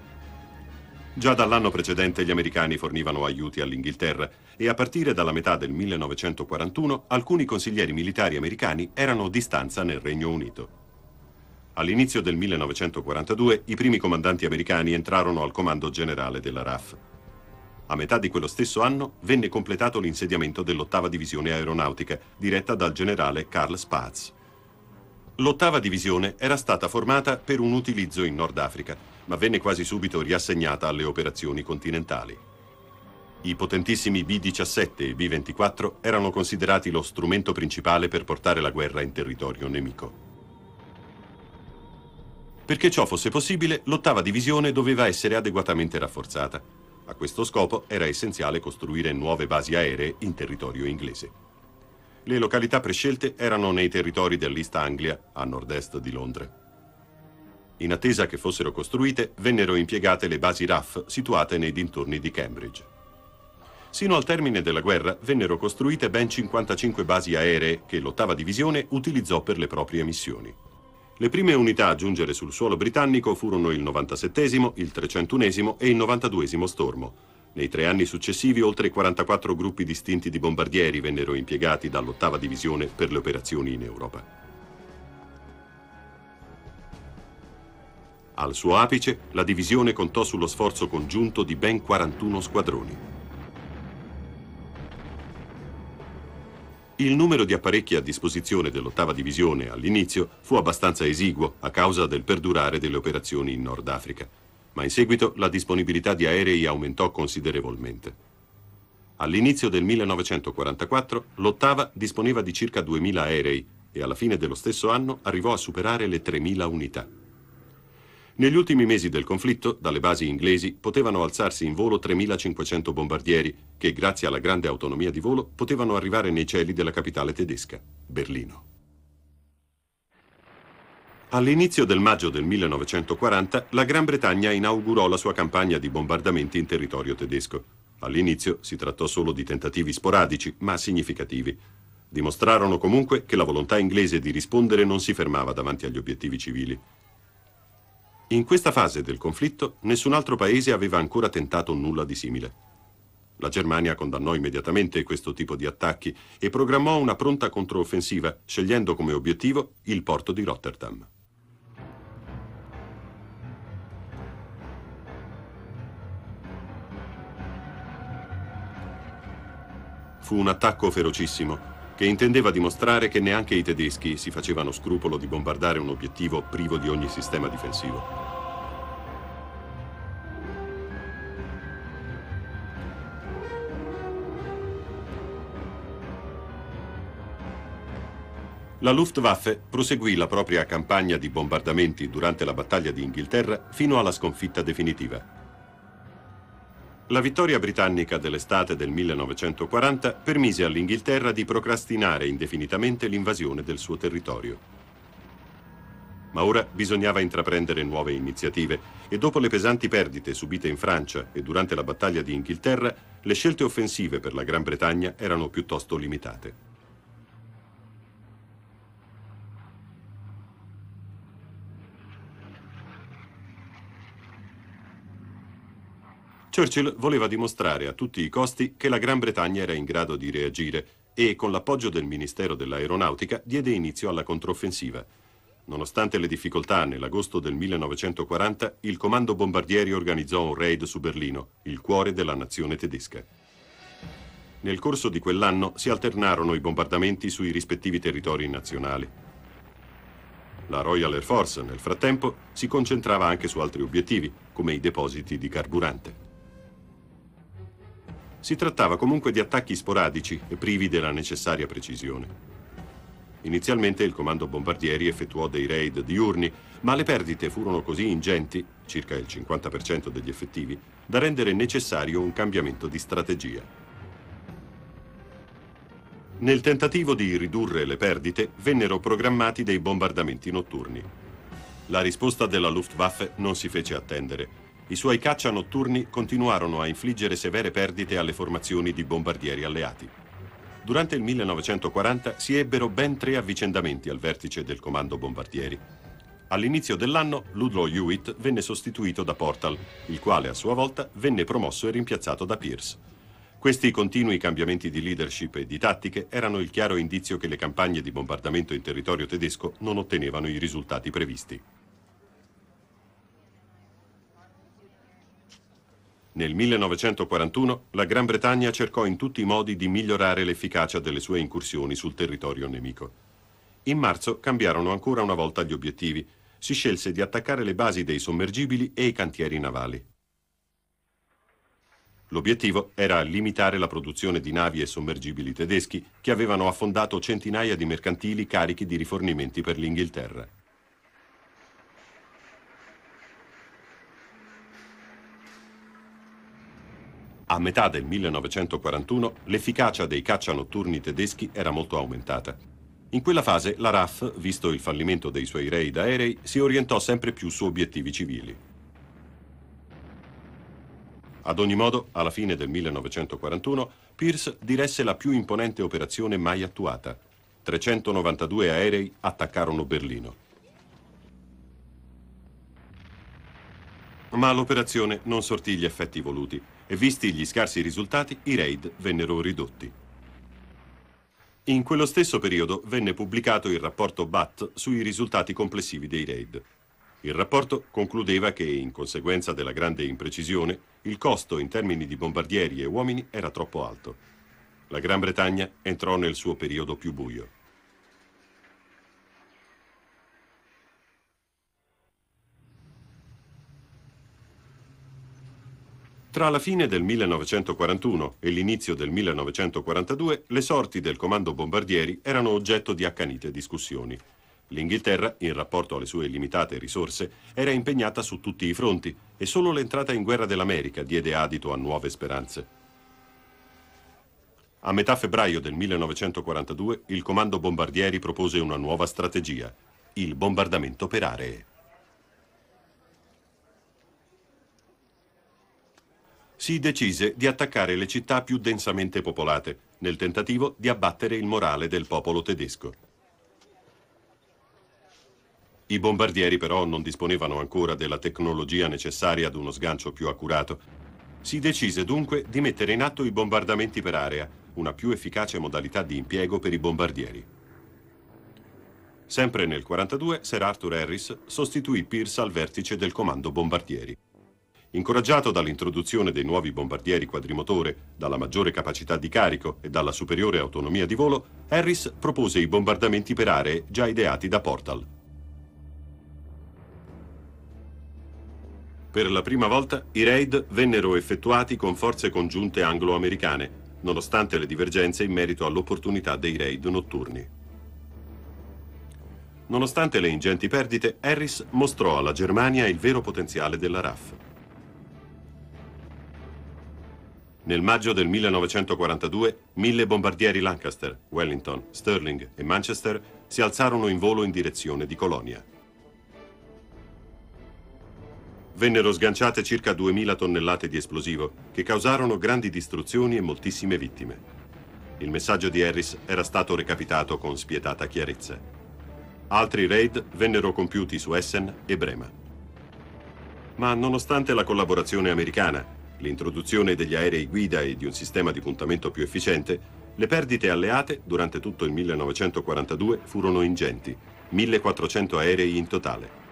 S1: Già dall'anno precedente gli americani fornivano aiuti all'Inghilterra e a partire dalla metà del 1941 alcuni consiglieri militari americani erano di stanza nel Regno Unito. All'inizio del 1942 i primi comandanti americani entrarono al comando generale della RAF. A metà di quello stesso anno venne completato l'insediamento dell'ottava divisione aeronautica, diretta dal generale Karl Spatz. L'ottava divisione era stata formata per un utilizzo in Nord Africa, ma venne quasi subito riassegnata alle operazioni continentali. I potentissimi B-17 e B-24 erano considerati lo strumento principale per portare la guerra in territorio nemico. Perché ciò fosse possibile, l'ottava divisione doveva essere adeguatamente rafforzata. A questo scopo era essenziale costruire nuove basi aeree in territorio inglese. Le località prescelte erano nei territori dell'East Anglia, a nord-est di Londra. In attesa che fossero costruite, vennero impiegate le basi RAF situate nei dintorni di Cambridge. Sino al termine della guerra vennero costruite ben 55 basi aeree che l'ottava divisione utilizzò per le proprie missioni. Le prime unità a giungere sul suolo britannico furono il 97, il 301 e il 92 Stormo. Nei tre anni successivi oltre 44 gruppi distinti di bombardieri vennero impiegati dall'ottava divisione per le operazioni in Europa. Al suo apice, la divisione contò sullo sforzo congiunto di ben 41 squadroni. Il numero di apparecchi a disposizione dell'ottava divisione all'inizio fu abbastanza esiguo a causa del perdurare delle operazioni in Nord Africa ma in seguito la disponibilità di aerei aumentò considerevolmente. All'inizio del 1944 l'ottava disponeva di circa 2.000 aerei e alla fine dello stesso anno arrivò a superare le 3.000 unità. Negli ultimi mesi del conflitto, dalle basi inglesi potevano alzarsi in volo 3.500 bombardieri che, grazie alla grande autonomia di volo, potevano arrivare nei cieli della capitale tedesca, Berlino. All'inizio del maggio del 1940 la Gran Bretagna inaugurò la sua campagna di bombardamenti in territorio tedesco. All'inizio si trattò solo di tentativi sporadici, ma significativi. Dimostrarono comunque che la volontà inglese di rispondere non si fermava davanti agli obiettivi civili. In questa fase del conflitto nessun altro paese aveva ancora tentato nulla di simile. La Germania condannò immediatamente questo tipo di attacchi e programmò una pronta controffensiva, scegliendo come obiettivo il porto di Rotterdam. Fu un attacco ferocissimo che intendeva dimostrare che neanche i tedeschi si facevano scrupolo di bombardare un obiettivo privo di ogni sistema difensivo. La Luftwaffe proseguì la propria campagna di bombardamenti durante la battaglia di Inghilterra fino alla sconfitta definitiva. La vittoria britannica dell'estate del 1940 permise all'Inghilterra di procrastinare indefinitamente l'invasione del suo territorio. Ma ora bisognava intraprendere nuove iniziative e dopo le pesanti perdite subite in Francia e durante la battaglia di Inghilterra, le scelte offensive per la Gran Bretagna erano piuttosto limitate. Churchill voleva dimostrare a tutti i costi che la Gran Bretagna era in grado di reagire e, con l'appoggio del Ministero dell'Aeronautica, diede inizio alla controffensiva. Nonostante le difficoltà, nell'agosto del 1940 il comando bombardieri organizzò un raid su Berlino, il cuore della nazione tedesca. Nel corso di quell'anno si alternarono i bombardamenti sui rispettivi territori nazionali. La Royal Air Force, nel frattempo, si concentrava anche su altri obiettivi, come i depositi di carburante. Si trattava comunque di attacchi sporadici e privi della necessaria precisione. Inizialmente il comando bombardieri effettuò dei raid diurni, ma le perdite furono così ingenti, circa il 50% degli effettivi, da rendere necessario un cambiamento di strategia. Nel tentativo di ridurre le perdite vennero programmati dei bombardamenti notturni. La risposta della Luftwaffe non si fece attendere i suoi caccia notturni continuarono a infliggere severe perdite alle formazioni di bombardieri alleati. Durante il 1940 si ebbero ben tre avvicendamenti al vertice del comando bombardieri. All'inizio dell'anno Ludlow Hewitt venne sostituito da Portal, il quale a sua volta venne promosso e rimpiazzato da Pierce. Questi continui cambiamenti di leadership e di tattiche erano il chiaro indizio che le campagne di bombardamento in territorio tedesco non ottenevano i risultati previsti. Nel 1941 la Gran Bretagna cercò in tutti i modi di migliorare l'efficacia delle sue incursioni sul territorio nemico. In marzo cambiarono ancora una volta gli obiettivi. Si scelse di attaccare le basi dei sommergibili e i cantieri navali. L'obiettivo era limitare la produzione di navi e sommergibili tedeschi che avevano affondato centinaia di mercantili carichi di rifornimenti per l'Inghilterra. A metà del 1941 l'efficacia dei caccia notturni tedeschi era molto aumentata. In quella fase la RAF, visto il fallimento dei suoi raid aerei, si orientò sempre più su obiettivi civili. Ad ogni modo, alla fine del 1941, Pierce diresse la più imponente operazione mai attuata. 392 aerei attaccarono Berlino. Ma l'operazione non sortì gli effetti voluti e visti gli scarsi risultati i raid vennero ridotti. In quello stesso periodo venne pubblicato il rapporto BAT sui risultati complessivi dei raid. Il rapporto concludeva che, in conseguenza della grande imprecisione, il costo in termini di bombardieri e uomini era troppo alto. La Gran Bretagna entrò nel suo periodo più buio. Tra la fine del 1941 e l'inizio del 1942 le sorti del comando bombardieri erano oggetto di accanite discussioni. L'Inghilterra, in rapporto alle sue limitate risorse, era impegnata su tutti i fronti e solo l'entrata in guerra dell'America diede adito a nuove speranze. A metà febbraio del 1942 il comando bombardieri propose una nuova strategia, il bombardamento per aree. Si decise di attaccare le città più densamente popolate, nel tentativo di abbattere il morale del popolo tedesco. I bombardieri però non disponevano ancora della tecnologia necessaria ad uno sgancio più accurato. Si decise dunque di mettere in atto i bombardamenti per area, una più efficace modalità di impiego per i bombardieri. Sempre nel 1942 Sir Arthur Harris sostituì Pierce al vertice del comando bombardieri. Incoraggiato dall'introduzione dei nuovi bombardieri quadrimotore, dalla maggiore capacità di carico e dalla superiore autonomia di volo, Harris propose i bombardamenti per aree già ideati da Portal. Per la prima volta i raid vennero effettuati con forze congiunte anglo-americane, nonostante le divergenze in merito all'opportunità dei raid notturni. Nonostante le ingenti perdite, Harris mostrò alla Germania il vero potenziale della RAF. Nel maggio del 1942, mille bombardieri Lancaster, Wellington, Stirling e Manchester si alzarono in volo in direzione di Colonia. Vennero sganciate circa 2000 tonnellate di esplosivo che causarono grandi distruzioni e moltissime vittime. Il messaggio di Harris era stato recapitato con spietata chiarezza. Altri raid vennero compiuti su Essen e Brema. Ma nonostante la collaborazione americana l'introduzione degli aerei guida e di un sistema di puntamento più efficiente, le perdite alleate durante tutto il 1942 furono ingenti, 1400 aerei in totale.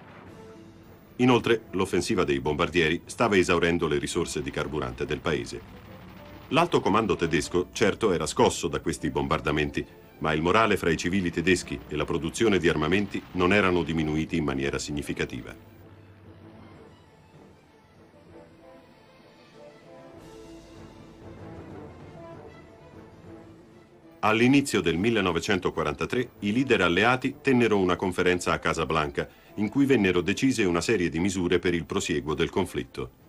S1: Inoltre, l'offensiva dei bombardieri stava esaurendo le risorse di carburante del paese. L'alto comando tedesco certo era scosso da questi bombardamenti, ma il morale fra i civili tedeschi e la produzione di armamenti non erano diminuiti in maniera significativa. All'inizio del 1943 i leader alleati tennero una conferenza a Casablanca in cui vennero decise una serie di misure per il prosieguo del conflitto.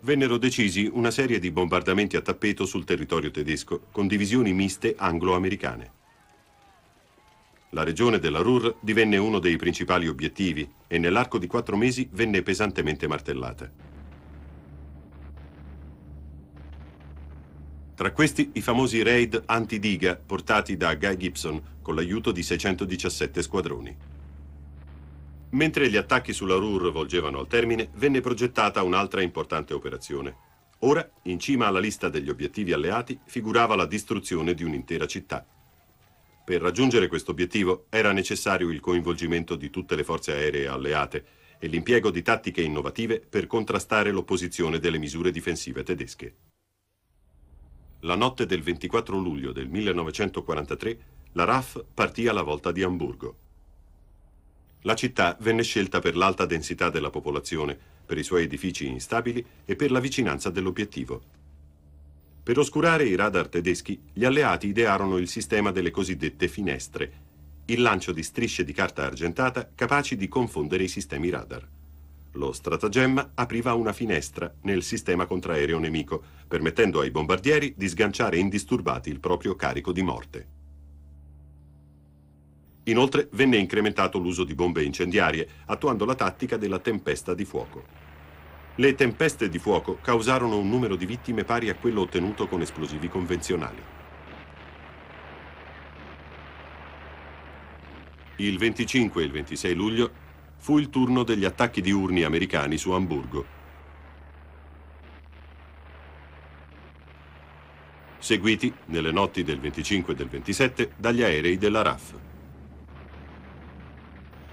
S1: Vennero decisi una serie di bombardamenti a tappeto sul territorio tedesco con divisioni miste anglo-americane. La regione della Ruhr divenne uno dei principali obiettivi e nell'arco di quattro mesi venne pesantemente martellata. Tra questi i famosi raid anti-diga portati da Guy Gibson con l'aiuto di 617 squadroni. Mentre gli attacchi sulla Ruhr volgevano al termine, venne progettata un'altra importante operazione. Ora, in cima alla lista degli obiettivi alleati, figurava la distruzione di un'intera città. Per raggiungere questo obiettivo era necessario il coinvolgimento di tutte le forze aeree alleate e l'impiego di tattiche innovative per contrastare l'opposizione delle misure difensive tedesche. La notte del 24 luglio del 1943 la RAF partì alla volta di Amburgo. La città venne scelta per l'alta densità della popolazione, per i suoi edifici instabili e per la vicinanza dell'obiettivo. Per oscurare i radar tedeschi, gli alleati idearono il sistema delle cosiddette finestre, il lancio di strisce di carta argentata capaci di confondere i sistemi radar. Lo stratagemma apriva una finestra nel sistema contraereo nemico, permettendo ai bombardieri di sganciare indisturbati il proprio carico di morte. Inoltre venne incrementato l'uso di bombe incendiarie, attuando la tattica della tempesta di fuoco. Le tempeste di fuoco causarono un numero di vittime pari a quello ottenuto con esplosivi convenzionali. Il 25 e il 26 luglio fu il turno degli attacchi diurni americani su Amburgo. seguiti, nelle notti del 25 e del 27, dagli aerei della RAF.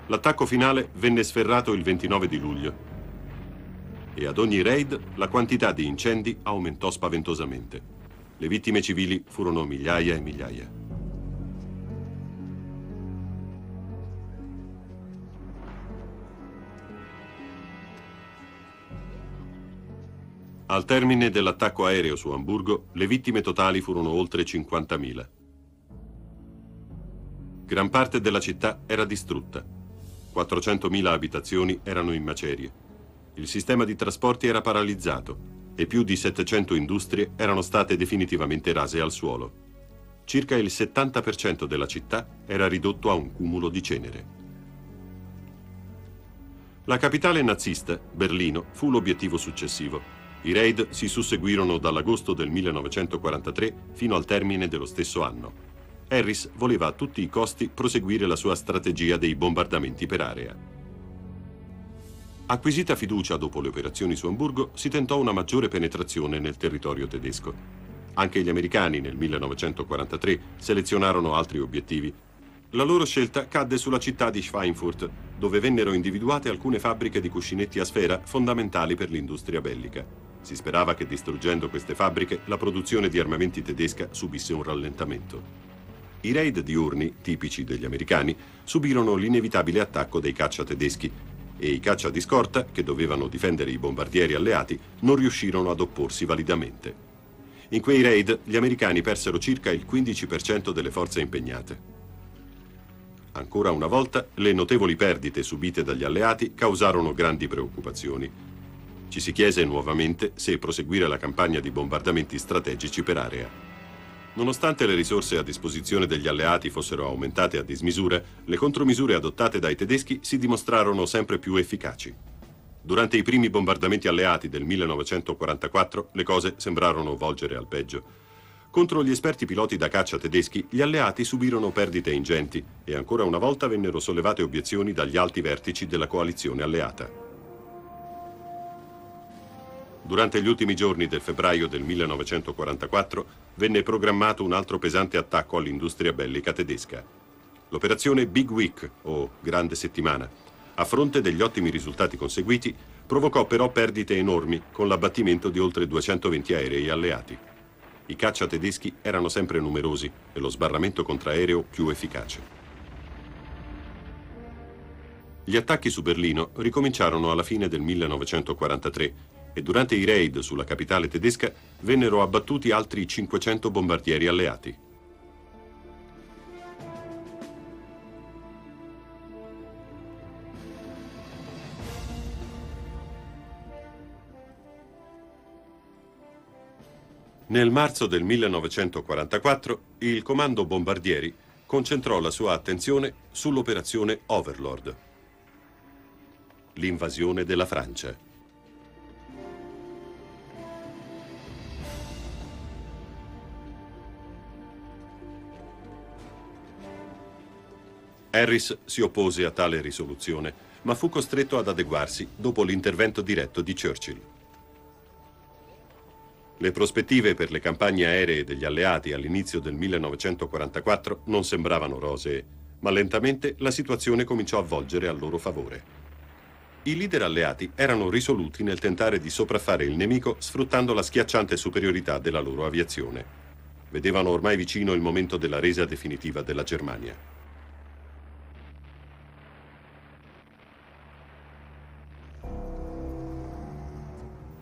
S1: L'attacco finale venne sferrato il 29 di luglio e ad ogni raid la quantità di incendi aumentò spaventosamente. Le vittime civili furono migliaia e migliaia. Al termine dell'attacco aereo su Amburgo, le vittime totali furono oltre 50.000. Gran parte della città era distrutta. 400.000 abitazioni erano in macerie. Il sistema di trasporti era paralizzato e più di 700 industrie erano state definitivamente rase al suolo. Circa il 70% della città era ridotto a un cumulo di cenere. La capitale nazista, Berlino, fu l'obiettivo successivo. I raid si susseguirono dall'agosto del 1943 fino al termine dello stesso anno. Harris voleva a tutti i costi proseguire la sua strategia dei bombardamenti per area. Acquisita fiducia dopo le operazioni su Amburgo, si tentò una maggiore penetrazione nel territorio tedesco. Anche gli americani nel 1943 selezionarono altri obiettivi. La loro scelta cadde sulla città di Schweinfurt, dove vennero individuate alcune fabbriche di cuscinetti a sfera fondamentali per l'industria bellica. Si sperava che distruggendo queste fabbriche la produzione di armamenti tedesca subisse un rallentamento. I raid diurni, tipici degli americani, subirono l'inevitabile attacco dei caccia tedeschi e i caccia di scorta, che dovevano difendere i bombardieri alleati, non riuscirono ad opporsi validamente. In quei raid gli americani persero circa il 15% delle forze impegnate. Ancora una volta, le notevoli perdite subite dagli alleati causarono grandi preoccupazioni. Ci si chiese nuovamente se proseguire la campagna di bombardamenti strategici per area. Nonostante le risorse a disposizione degli alleati fossero aumentate a dismisura, le contromisure adottate dai tedeschi si dimostrarono sempre più efficaci. Durante i primi bombardamenti alleati del 1944 le cose sembrarono volgere al peggio. Contro gli esperti piloti da caccia tedeschi, gli alleati subirono perdite ingenti e ancora una volta vennero sollevate obiezioni dagli alti vertici della coalizione alleata. Durante gli ultimi giorni del febbraio del 1944 venne programmato un altro pesante attacco all'industria bellica tedesca. L'operazione Big Week, o Grande Settimana, a fronte degli ottimi risultati conseguiti, provocò però perdite enormi con l'abbattimento di oltre 220 aerei alleati. I caccia tedeschi erano sempre numerosi e lo sbarramento contraereo più efficace. Gli attacchi su Berlino ricominciarono alla fine del 1943 e durante i raid sulla capitale tedesca vennero abbattuti altri 500 bombardieri alleati. Nel marzo del 1944 il comando bombardieri concentrò la sua attenzione sull'operazione Overlord, l'invasione della Francia. Harris si oppose a tale risoluzione, ma fu costretto ad adeguarsi dopo l'intervento diretto di Churchill. Le prospettive per le campagne aeree degli alleati all'inizio del 1944 non sembravano rosee, ma lentamente la situazione cominciò a volgere a loro favore. I leader alleati erano risoluti nel tentare di sopraffare il nemico sfruttando la schiacciante superiorità della loro aviazione. Vedevano ormai vicino il momento della resa definitiva della Germania.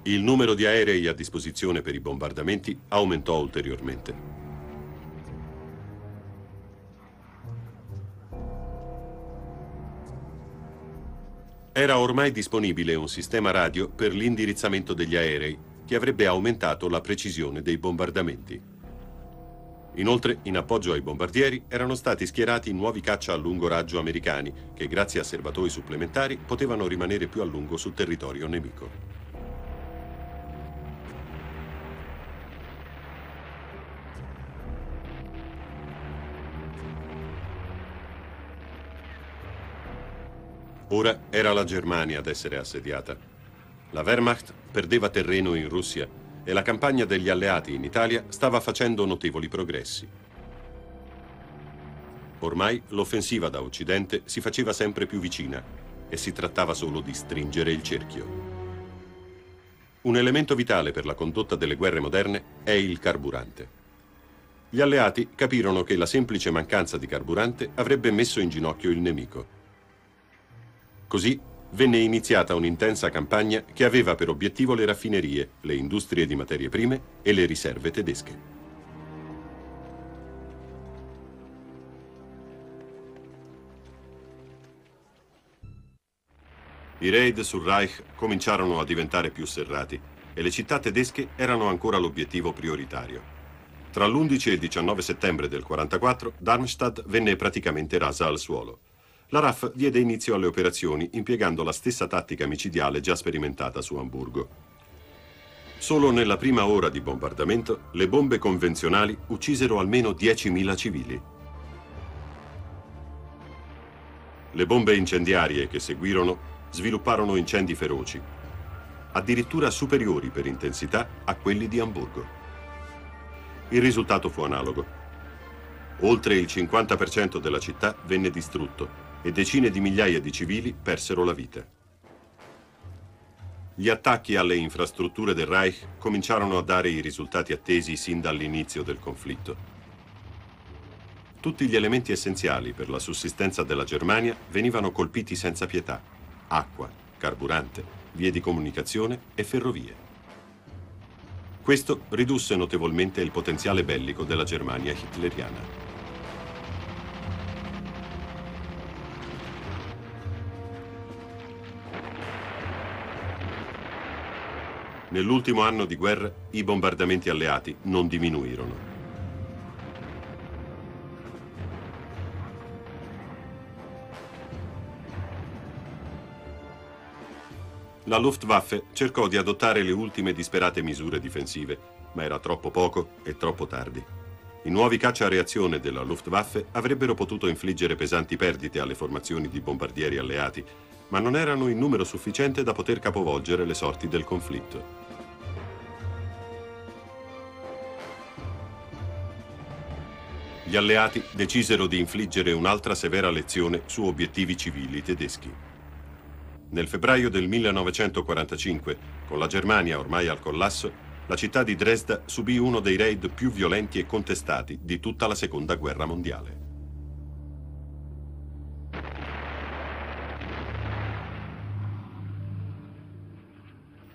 S1: Il numero di aerei a disposizione per i bombardamenti aumentò ulteriormente. Era ormai disponibile un sistema radio per l'indirizzamento degli aerei che avrebbe aumentato la precisione dei bombardamenti. Inoltre, in appoggio ai bombardieri, erano stati schierati nuovi caccia a lungo raggio americani che, grazie a serbatoi supplementari, potevano rimanere più a lungo sul territorio nemico. Ora era la Germania ad essere assediata. La Wehrmacht perdeva terreno in Russia e la campagna degli alleati in Italia stava facendo notevoli progressi. Ormai l'offensiva da Occidente si faceva sempre più vicina e si trattava solo di stringere il cerchio. Un elemento vitale per la condotta delle guerre moderne è il carburante. Gli alleati capirono che la semplice mancanza di carburante avrebbe messo in ginocchio il nemico. Così venne iniziata un'intensa campagna che aveva per obiettivo le raffinerie, le industrie di materie prime e le riserve tedesche. I raid sul Reich cominciarono a diventare più serrati e le città tedesche erano ancora l'obiettivo prioritario. Tra l'11 e il 19 settembre del 1944 Darmstadt venne praticamente rasa al suolo. La RAF diede inizio alle operazioni impiegando la stessa tattica micidiale già sperimentata su Amburgo. Solo nella prima ora di bombardamento le bombe convenzionali uccisero almeno 10.000 civili. Le bombe incendiarie che seguirono svilupparono incendi feroci, addirittura superiori per intensità a quelli di Amburgo. Il risultato fu analogo. Oltre il 50% della città venne distrutto e decine di migliaia di civili persero la vita. Gli attacchi alle infrastrutture del Reich cominciarono a dare i risultati attesi sin dall'inizio del conflitto. Tutti gli elementi essenziali per la sussistenza della Germania venivano colpiti senza pietà. Acqua, carburante, vie di comunicazione e ferrovie. Questo ridusse notevolmente il potenziale bellico della Germania hitleriana. Nell'ultimo anno di guerra i bombardamenti alleati non diminuirono. La Luftwaffe cercò di adottare le ultime disperate misure difensive, ma era troppo poco e troppo tardi. I nuovi caccia a reazione della Luftwaffe avrebbero potuto infliggere pesanti perdite alle formazioni di bombardieri alleati, ma non erano in numero sufficiente da poter capovolgere le sorti del conflitto. Gli alleati decisero di infliggere un'altra severa lezione su obiettivi civili tedeschi. Nel febbraio del 1945, con la Germania ormai al collasso, la città di Dresda subì uno dei raid più violenti e contestati di tutta la Seconda Guerra Mondiale.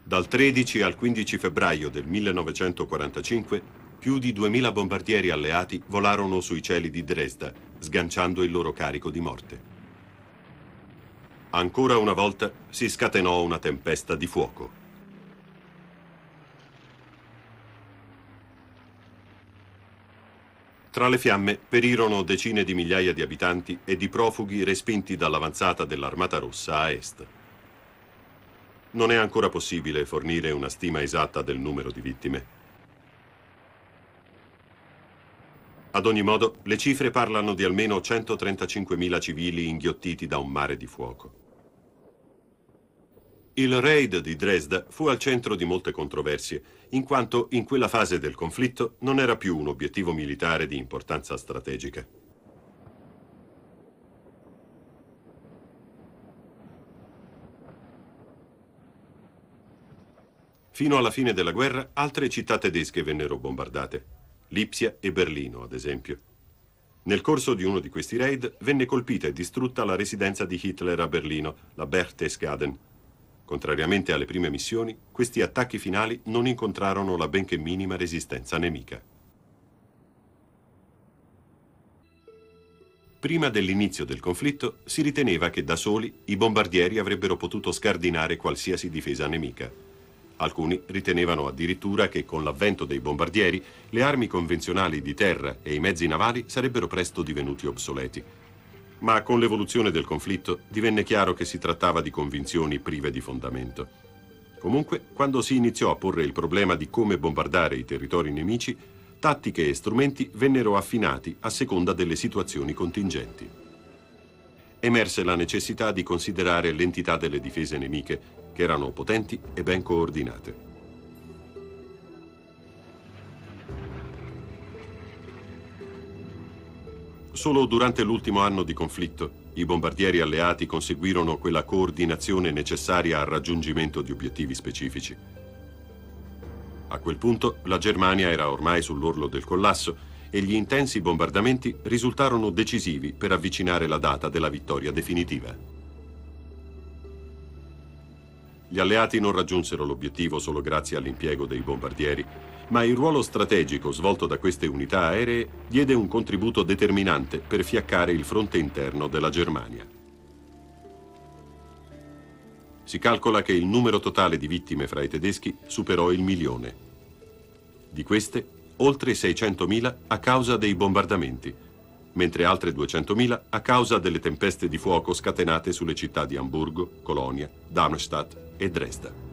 S1: Dal 13 al 15 febbraio del 1945, più di 2000 bombardieri alleati volarono sui cieli di Dresda, sganciando il loro carico di morte. Ancora una volta si scatenò una tempesta di fuoco. Tra le fiamme perirono decine di migliaia di abitanti e di profughi respinti dall'avanzata dell'Armata Rossa a est. Non è ancora possibile fornire una stima esatta del numero di vittime. Ad ogni modo, le cifre parlano di almeno 135.000 civili inghiottiti da un mare di fuoco. Il raid di Dresda fu al centro di molte controversie, in quanto in quella fase del conflitto non era più un obiettivo militare di importanza strategica. Fino alla fine della guerra altre città tedesche vennero bombardate, Lipsia e Berlino ad esempio. Nel corso di uno di questi raid venne colpita e distrutta la residenza di Hitler a Berlino, la Berchtesgaden. Contrariamente alle prime missioni, questi attacchi finali non incontrarono la benché minima resistenza nemica. Prima dell'inizio del conflitto si riteneva che da soli i bombardieri avrebbero potuto scardinare qualsiasi difesa nemica. Alcuni ritenevano addirittura che con l'avvento dei bombardieri le armi convenzionali di terra e i mezzi navali sarebbero presto divenuti obsoleti. Ma con l'evoluzione del conflitto divenne chiaro che si trattava di convinzioni prive di fondamento. Comunque, quando si iniziò a porre il problema di come bombardare i territori nemici, tattiche e strumenti vennero affinati a seconda delle situazioni contingenti. Emerse la necessità di considerare l'entità delle difese nemiche che erano potenti e ben coordinate. Solo durante l'ultimo anno di conflitto i bombardieri alleati conseguirono quella coordinazione necessaria al raggiungimento di obiettivi specifici. A quel punto la Germania era ormai sull'orlo del collasso e gli intensi bombardamenti risultarono decisivi per avvicinare la data della vittoria definitiva. Gli alleati non raggiunsero l'obiettivo solo grazie all'impiego dei bombardieri, ma il ruolo strategico svolto da queste unità aeree diede un contributo determinante per fiaccare il fronte interno della Germania. Si calcola che il numero totale di vittime fra i tedeschi superò il milione. Di queste, oltre 600.000 a causa dei bombardamenti, mentre altre 200.000 a causa delle tempeste di fuoco scatenate sulle città di Amburgo, Colonia, Darmstadt e Dresda.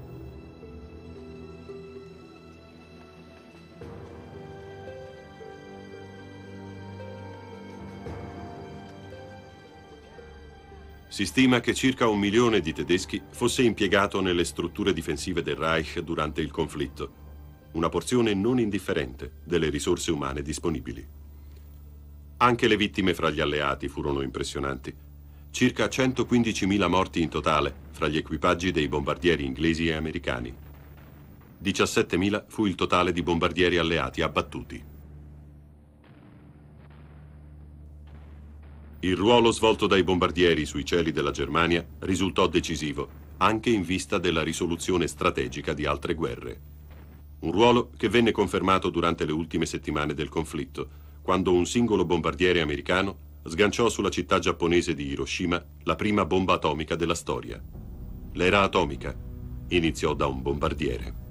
S1: Si stima che circa un milione di tedeschi fosse impiegato nelle strutture difensive del Reich durante il conflitto, una porzione non indifferente delle risorse umane disponibili. Anche le vittime fra gli alleati furono impressionanti. Circa 115.000 morti in totale fra gli equipaggi dei bombardieri inglesi e americani. 17.000 fu il totale di bombardieri alleati abbattuti. Il ruolo svolto dai bombardieri sui cieli della Germania risultò decisivo, anche in vista della risoluzione strategica di altre guerre. Un ruolo che venne confermato durante le ultime settimane del conflitto, quando un singolo bombardiere americano sganciò sulla città giapponese di Hiroshima la prima bomba atomica della storia. L'era atomica iniziò da un bombardiere.